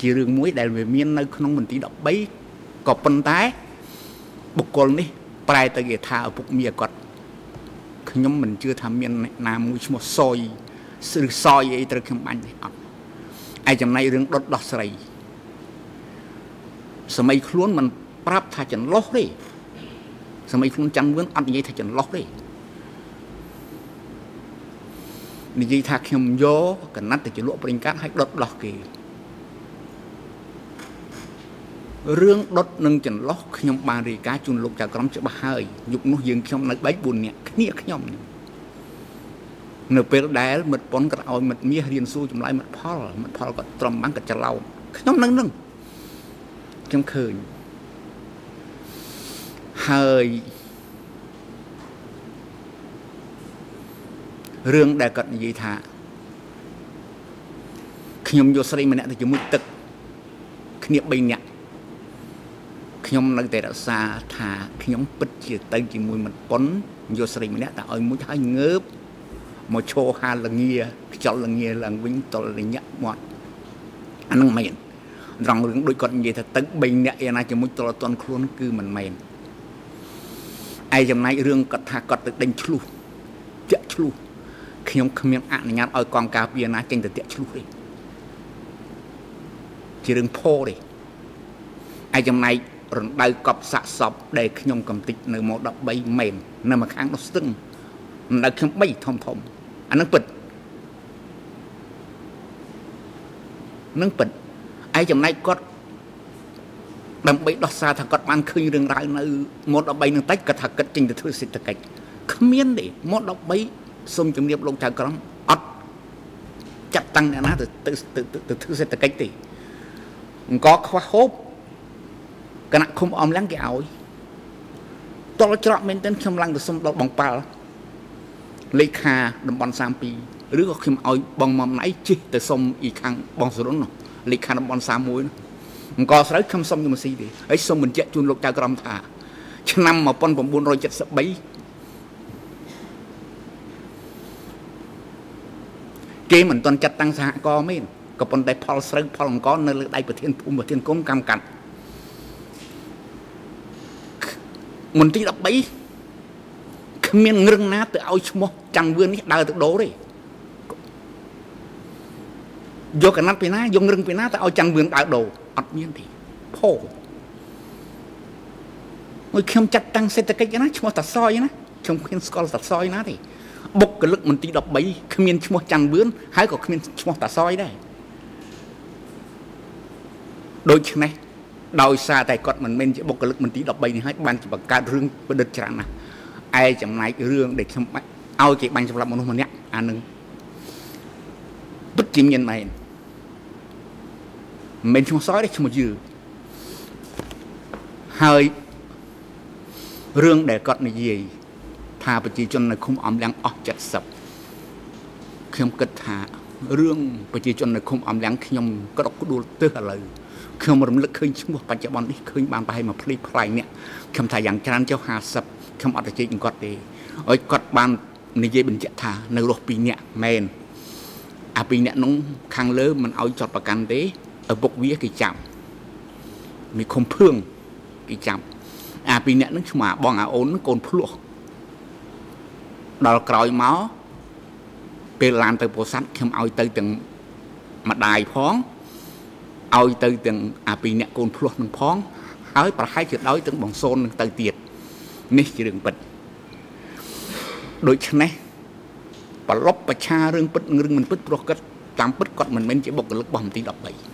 ជារឿងមួយដែលវាមាននៅក្នុងមន្ទីរ13ក៏ប៉ុន្តែបុគ្គលនេះ ប្រែទៅគេថាឪពុកមាគាត់ខ្ញុំមិនជឿថាមានអ្នកណាមួយឈ្មោះសយឬសយអីត្រូវខ្ញុំបាញ់ទេអត់ឯចំណែករឿងដុតដោះស្រីសម័យខ្លួនមិន ប្រាប់ថាចន្លោះទេសម័យខ្លួនចាំងវឿនអត់និយាយថាចន្លោះទេនិយាយថាខ្ញុំយកកណាត់ទៅជាលក់ប្រេងកាតឲ្យដុតដោះគេរឿងដុតនឹងចន្លោះខ្ញុំបានរាយការណ៍ជូនលោកចៅក្រមច្បាស់ហើយយុគនោះយើងខ្ញុំនៅ3 4នាក់គ្នាខ្ញុំនៅពេលដែលមិត្តប៉ុនក៏ឲ្យមិត្តមាសរៀនសួរចម្លើយមិត្តផលមិត្តផលក៏ត្រំបាំងក៏ច្រឡោតខ្ញុំនឹងនឹងខ្ញុំឃើញ ហើយរឿងដែលគាត់និយាយថាខ្ញុំយកស្រីម្នាក់ទៅជាមួយទឹកគ្នា3នាក់ខ្ញុំនៅតែរក្សាថាខ្ញុំពិតជាទៅជាមួយមិនប៉ុនយកស្រីម្នាក់តែឲ្យមួយហើយងើបមកឈរហាលងាខ្ចល់លងាឡើងវិញតលញាក់មាត់អានឹងមែនត្រង់រឿងដូចគាត់និយាយថាទឹក3នាក់ឯណាជាមួយតលតន់ខ្លួនគឺមិនមែន ឯចំណែករឿងគាត់ថាគាត់ទៅដេញឆ្លុះតាក់ឆ្លុះខ្ញុំគ្មានអនុញ្ញាតឲ្យកងការពារណាចេញទៅតាក់ឆ្លុះទេជារឿងផោទេឯចំណែករំដៅកប់សាក់សពដែលខ្ញុំកំតិចនៅម៉ោ13មែននៅមួយខាងនោះស្ទឹងរំដៅខ្ញុំ3ធំធំអានឹងពិតនឹងពិតឯចំណែកគាត់ ដើម្បីដោះសារថាគាត់បានឃើញរឿងរ៉ាវនៅម៉ោ13នឹងតិចគាត់ថាគាត់ចេញទៅធ្វើសេដ្ឋកិច្ចគ្មានទេម៉ោ13សូមជំរាបលោកចៅក្រមអត់ចាត់តាំងអ្នកណាទៅទៅទៅធ្វើសេដ្ឋកិច្ចទេអង្គខ្វះហូបគណៈឃុំអមលាំងគេឲ្យតលច្រកមែនទែនខ្ញុំឡើងទៅសុំដល់បងប៉ាល់លេខាតំបន់32ឬក៏ខ្ញុំឲ្យបងមុំណៃជិះទៅសុំអ៊ីខាងបងសរុននោះលេខាតំបន់31នោះ អង្គស្រូវខ្ញុំសុំយមស៊ីទេហើយសុំបញ្ជាក់ជូនលោកចៅក្រមថា ឆ្នាំ1973គេមិនទាន់ចាត់តាំងសហគមន៍មែនក៏ប៉ុន្តែផលស្រូវផលអង្គនៅលើដៃប្រធានភូមិប្រធានគុំកម្មកាត់មន្ទីរ13គ្មានងរឹងណាទៅឲ្យឈ្មោះចាំងវឿននេះដើរទៅដូរទេយកកណាត់ពីណាយករឹងពីណាទៅឲ្យចាំងវឿនដើរដូរ អត់មានទេផោមួយខ្ញុំចាត់តាំងសេដ្ឋកិច្ចណាឈ្មោះតាសយណាខ្ញុំគ្មានស្គាល់តាសយណាទេបុគ្គលិកមន្ទីរ13គ្មានឈ្មោះចាំងវឿនហើយក៏គ្មានឈ្មោះតាសយដែរដូច្នេះដោយសារតែគាត់មិនមែនជាបុគ្គលិកមន្ទីរ13នេះហើយបានជាបង្កើតរឿងប្រឌិតច្រើនណាស់ឯចំណែករឿងដែលខ្ញុំឲ្យគេបាញ់សម្រាប់មនុស្សម្នាក់អានឹងពិតជាមានមែន មិនមែនឈ្មោះសយទេឈ្មោះយឺហើយរឿងដែលគាត់និយាយថាប្រជាជននៅឃុំអំលាំងអស់70ខ្ញុំគិតថារឿងប្រជាជននៅឃុំអំលាំងខ្ញុំក្រកក្ដួលទើសឥឡូវខ្ញុំរំលឹកឃើញឈ្មោះបច្ចុប្បន្ននេះឃើញបានប្រហែលមកភ្លេចផ្លាយអ្នកខ្ញុំថាយ៉ាងច្រើនចុះ50ខ្ញុំអត់ទៅជែកគាត់ទេឲ្យគាត់បាននិយាយបញ្ជាក់ថានៅរស់2នាក់មែនអា2នាក់នោះខាងលើមិនឲ្យចត់ប្រកាន់ទេ ឪពុកវាគេចាប់មានខំភឿងគេចាប់អា2នាក់នឹងឈ្មោះបងអាអូននឹងកូនភ្លោះដល់ក្រោយមកពេលឡានទៅពោធិ៍សាត់ខ្ញុំឲ្យទៅទាំងម្ដាយផងឲ្យទៅទាំងអាពីរអ្នកកូនភ្លោះនឹងផងហើយប្រហែលជាដោយទាំងបងសូននឹងទៅទៀតនេះជារឿងពិតដូច្នេះប្រឡប់ប្រឆារឿងពិតនឹងរឿងមិនពិតព្រោះគាត់តាមពិតគាត់មិនមែនជាបុគ្គលិករបស់មន្ទីរ13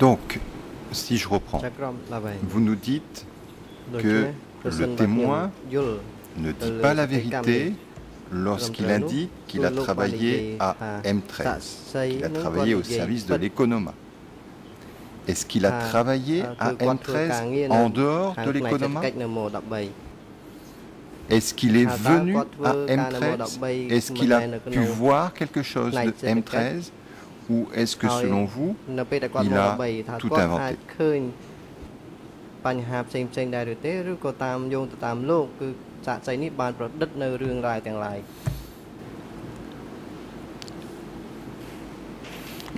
Donc, si je reprends, vous nous dites que le témoin ne dit pas la vérité lorsqu'il indique qu'il a travaillé à M13, qu'il a travaillé au service de l'économa. Est-ce qu'il a travaillé à M13 en dehors de l'économa Est-ce qu'il est venu à M13 Est-ce qu'il a pu voir quelque chose de M13 Ou est-ce que selon vous, il a tout inventé បញ្ហាផ្សេងផ្សេងដែរឬទេឬក៏តាមយោងទៅតាមលោកគឺសាកសីនេះបានប្រឌិតនៅរឿងរ៉ាវទាំងឡាយ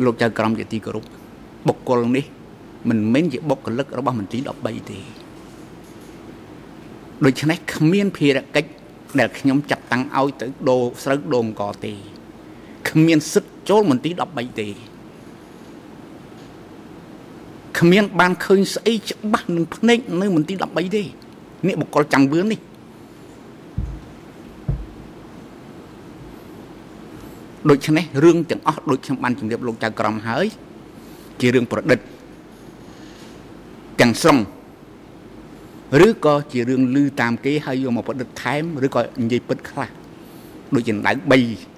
លោកចៅក្រមជាទីគោរពបុគ្គលនេះមិនមែនជាបុគ្គលិករបស់មន្ទីរ13ទេដូច្នេះគ្មានភារកិច្ចដែលខ្ញុំចាត់តាំងឲ្យទៅដូរស្រូវដូងកទេ គ្មានសិទ្ធចូលមន្ទីរ13ទេគ្មានបានឃើញស្អីច្បាស់នឹងភ្នែកនៅមន្ទីរ13ទេនេះបកលចាំងវឿននេះដូច្នេះរឿងទាំងអស់ដូចខ្ញុំបានជម្រាបលោកចៅក្រមហើយ ជារឿងប្រឌិតទាំងស្រុងឬក៏ជារឿងលឺតាមគេហើយយកមកប្រឌិតថែមឬក៏និយាយពិតខ្លះដូចជាដៅ3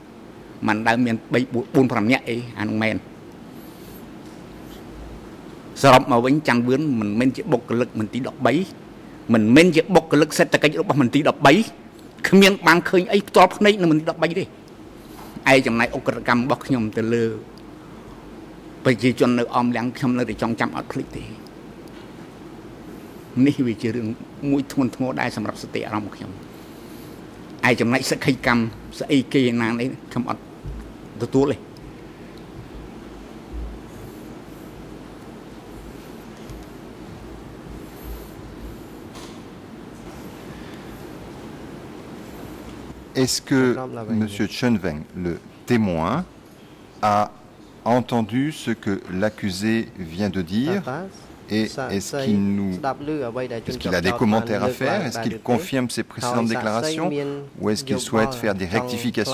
មិនដៅមាន3 4 5នាក់អីអានោះមែនសរុបមកវិញច័ន្ទវឿនមិនមែនជាបុគ្គលិកមន្ទីរ13មិនមែនជាបុគ្គលិកសេដ្ឋកិច្ចរបស់មន្ទីរ13គ្មានបានឃើញអីផ្ទាល់ភ្នែកនៅមន្ទីរ13ទេឯចំណែកអក្រិតកម្មរបស់ខ្ញុំទៅលើប្រជាជននៅអមលៀងខ្ញុំនៅតែចង់ចាំអត់ភ្លេចទេនេះវាជារឿងមួយធ្ងន់ធ្ងរដែរសម្រាប់សតិអារម្មណ៍ខ្ញុំឯចំណែកសក្ខីកម្ម ស្អីគេណានេះខ្ញុំអត់ទទួលទេ Est-ce que M. Chenweng, le témoin, a entendu ce que l'accusé vient de dire Et est-ce qu'il nous est-ce qu'il a des commentaires à faire? Est-ce qu'il confirme ses précédentes déclarations? ou est-ce qu'il souhaite faire des rectifications?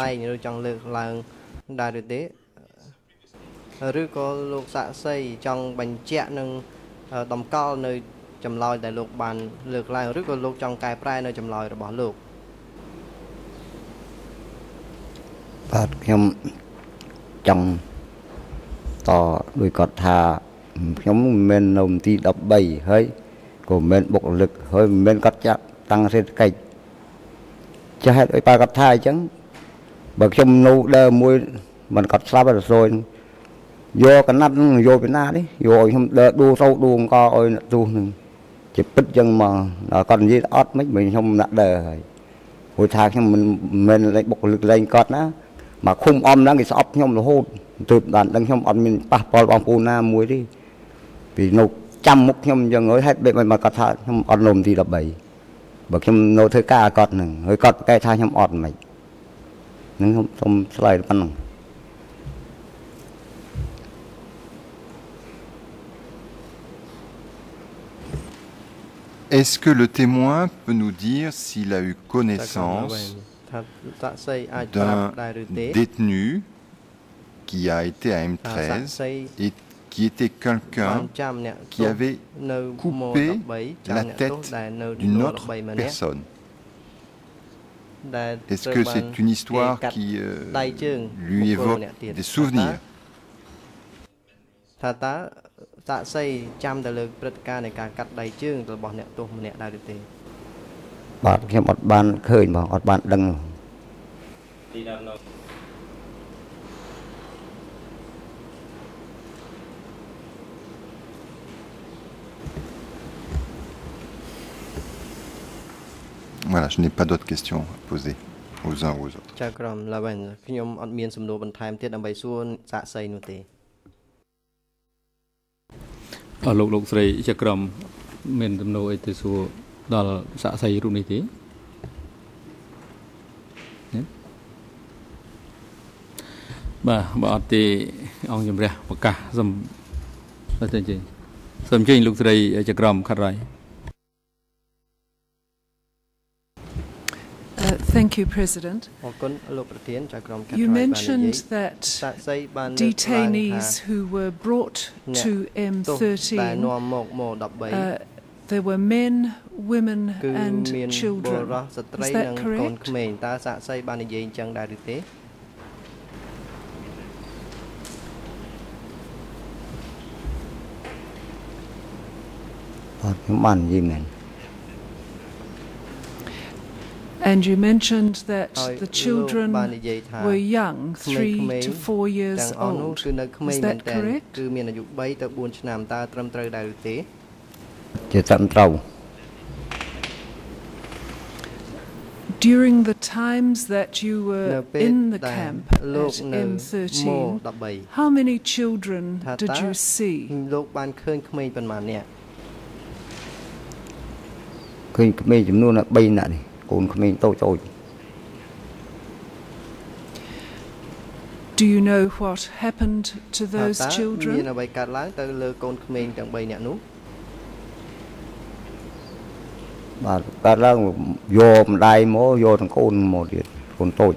ឬក៏លោកសាក់សីចង់បញ្ជាក់នឹងតម្កល់នៅចម្លើយដែលលោកបានលើកឡើងឬក៏លោកចង់កែប្រែនៅចម្លើយរបស់លោកបាទខ្ញុំចង់តដោយគាត់ថាខ្ញុំមិនមែននៅមន្ទីរ13ហើយក៏មិនមែនបុគ្គលិកហើយមិនមែនគាត់ចាក់តាំងសេដ្ឋកិច្ចចាស់ហេតុអីប៉ាគាត់ថាអញ្ចឹងបើខ្ញុំនៅដើមមួយមិនគាត់ស្លាប់ហើយរសយយកកណាត់នឹងយកពីណានេះយកឲ្យខ្ញុំដើរដួសោដួអង្គឲ្យអ្នកទូនឹងជាពិតចឹងមកដល់គាត់និយាយអត់មិនមិនខ្ញុំដាក់ដើរហើយព្រោះថាខ្ញុំមិនមែនលេខបុគ្គលិកលេងគាត់ណាមកឃុំអំហ្នឹងគេស្អប់ខ្ញុំរហូតទើបបានដឹងខ្ញុំអត់មានប៉ះពាល់បងប្អូនណាមួយទេ ពីនៅចាំមុខខ្ញុំអញ្ចឹងហើយហេតុបែបមកគាត់ថាខ្ញុំអត់នៅទី13បើខ្ញុំនៅធ្វើការគាត់ហ្នឹងហើយគាត់ប្រកែកថាខ្ញុំអត់មិនហ្នឹងខ្ញុំសូមឆ្លើយប៉ុណ្ណឹង Est-ce que le témoin peut nous dire s'il a eu connaissance d'un détenu qui a été à M13 et Qui était quelqu'un qui avait coupé la tête d'une autre personne. Est-ce que c'est une histoire qui euh, lui évoque des souvenirs? Voilà, je n'ai pas d'autres questions à poser aux uns ou aux autres. ចាក្រុមឡាវិញខ្ញុំអត់មានសំណួរបន្ថែមទៀតដើម្បីសួរសាកសីនោះទេអរលោកលោកស្រីជាក្រុមមានសំណួរអីទៅសួរដល់សាក់សីរូបនេះទេបាទបើអត់ទេអង្គជំរះប្រកាសសូមទៅចេញសូមជើញលោកស្រីជាក្រុមខាត់រៃ Thank you, President. You mentioned that detainees who were brought to M13 uh, there were men, women and children. Is that correct? ខ្ញុំ And you mentioned that the children were young, 3 to 4 years old. Is that correct? គឺមានអាយុ3ទៅ4ឆ្នាំតើត្រឹមត្រូវដែរឬទេជាត្រឹមត្រូវ During the times that you were in the camp at M13 how many children did you see លោកបានឃើញក្មេងប៉ុន្មាននាក់ឃើញក្មេងចំនួន3នាក់នេះ កូនក្មេងតូចតូច Do you know what happened to those children មានអ្វីកើតឡើងទៅលើកូនក្មេងទាំង3នាក់នោះបាទកើតឡើងយកម្ដាយមកយកទាំងកូនមកទៀតកូនតូច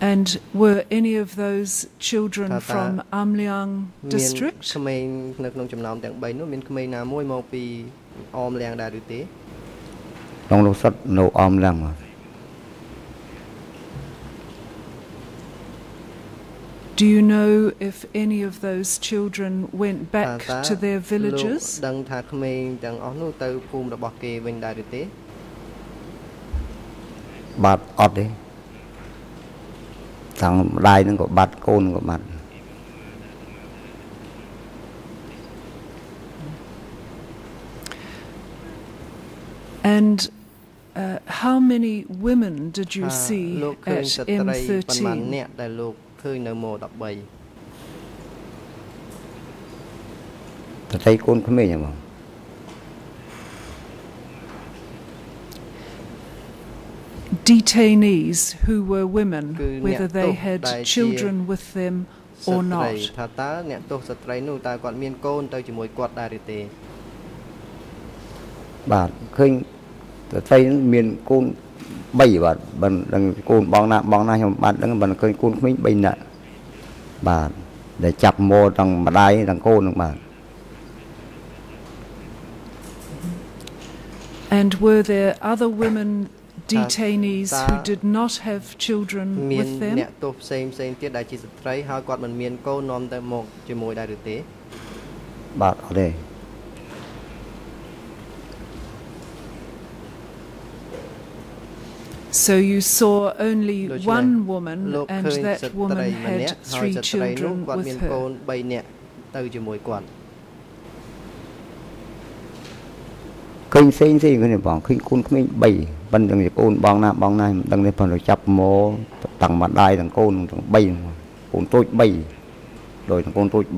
And were any of those children from Amliang district? ក្មេងនៅក្នុងចំណោមទាំង3នោះមានក្មេងណាមួយមកពីអមលៀងដែរឬទេក្នុងលោកសុទ្ធនៅអមលៀងមក Do you know if any of those children went back to their villages? ដឹងថាក្មេងទាំងអស់នោះទៅភូមិរបស់គេវិញដែរឬទេបាទអត់ទេ ទាំងម្ដាយនឹងក៏បាត់កូនក៏បាត់ And uh, how many women did you see at M13 ប៉ុន្មានអ្នកដែលលោកឃើញនៅម៉13តត្រីកូនក្មេងហ្មង detainees who were women whether they had children with them or not ថាតើអ្នកទោសស្ត្រីនោះតើគាត់មានកូនទៅជាមួយគាត់ដែរឬទេបាទឃើញស្ត្រីមានកូន3បាទមិនដឹងកូនបងណាបងណាខ្ញុំបាទដឹងមិនឃើញកូនក្មេង3នាក់បាទដែលចាប់មកទាំងម្ដាយទាំងកូននឹងបាទ And were there other women detainees who did not have children with them អ្នកទោសផ្សេងផ្សេងទៀតដែលជាស្ត្រីហើយគាត់មិនមានកូននាំទៅមកជាមួយដែរឬទេបាទអត់ទេ So you saw only one woman and that woman had three children with her 3នាក់ទៅជាមួយគាត់ ឃើញផ្សេងផ្សេងគ្នាបងឃើញកូនក្មេង3ប៉ុន្តែកូនបងណាបងណាមិនដឹងទេប៉ុន្តែចាប់មកតាំងម្ដាយទាំងកូនទាំង3កូនតូច3ដោយទាំងកូនតូច3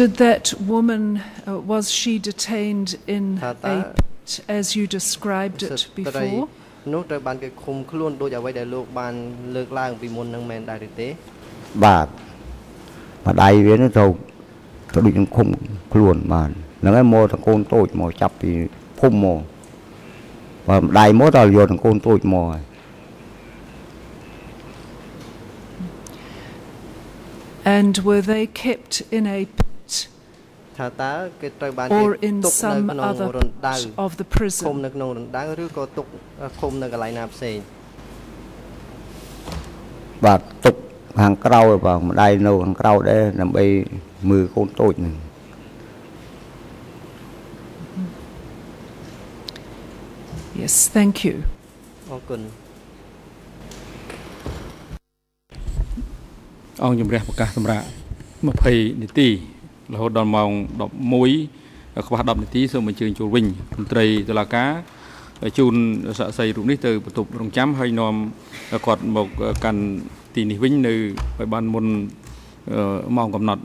Did that woman, uh, was she detained in a pit as you described it before? នោះត្រូវបានគេឃុំខ្លួនដូចអ្វីដែលលោកបានលើកឡើងពីមុននឹងមែនដែរឬទេបាទម្ដាយវានោះទៅ ទៅដូចនឹងឃុំខ្លួនបាទហ្នឹងហើយមកតកូនតូចមកចាប់ពីភូមិមកបាទម្ដាយមកដល់យកតកូនតូចមកហើយ And were they kept in a ថាតើគេត្រូវបានគេទុកនៅក្នុងរណ្ដៅឃុំនៅក្នុងរណ្ដៅឬក៏ទុកឃុំនៅកន្លែងណាផ្សេងបាទទុកខាងក្រៅបាទម្ដាយនៅខាងក្រៅដែរដើម្បី មើលកូនតូចហ្នឹង Yes thank you អរគុណអង្គជំរះប្រកាសសម្រាប់20នាទីរហូតដល់ម៉ោង11ខ្វះ10នាទីសូមអញ្ជើញចូលវិញមន្ត្រីតុលាការជូនសាក់សីរូបនេះទៅបន្ទប់រងចាំហើយនាំគាត់មកកាន់ទីនេះវិញនៅឲ្យបានមុនម៉ោងកំណត់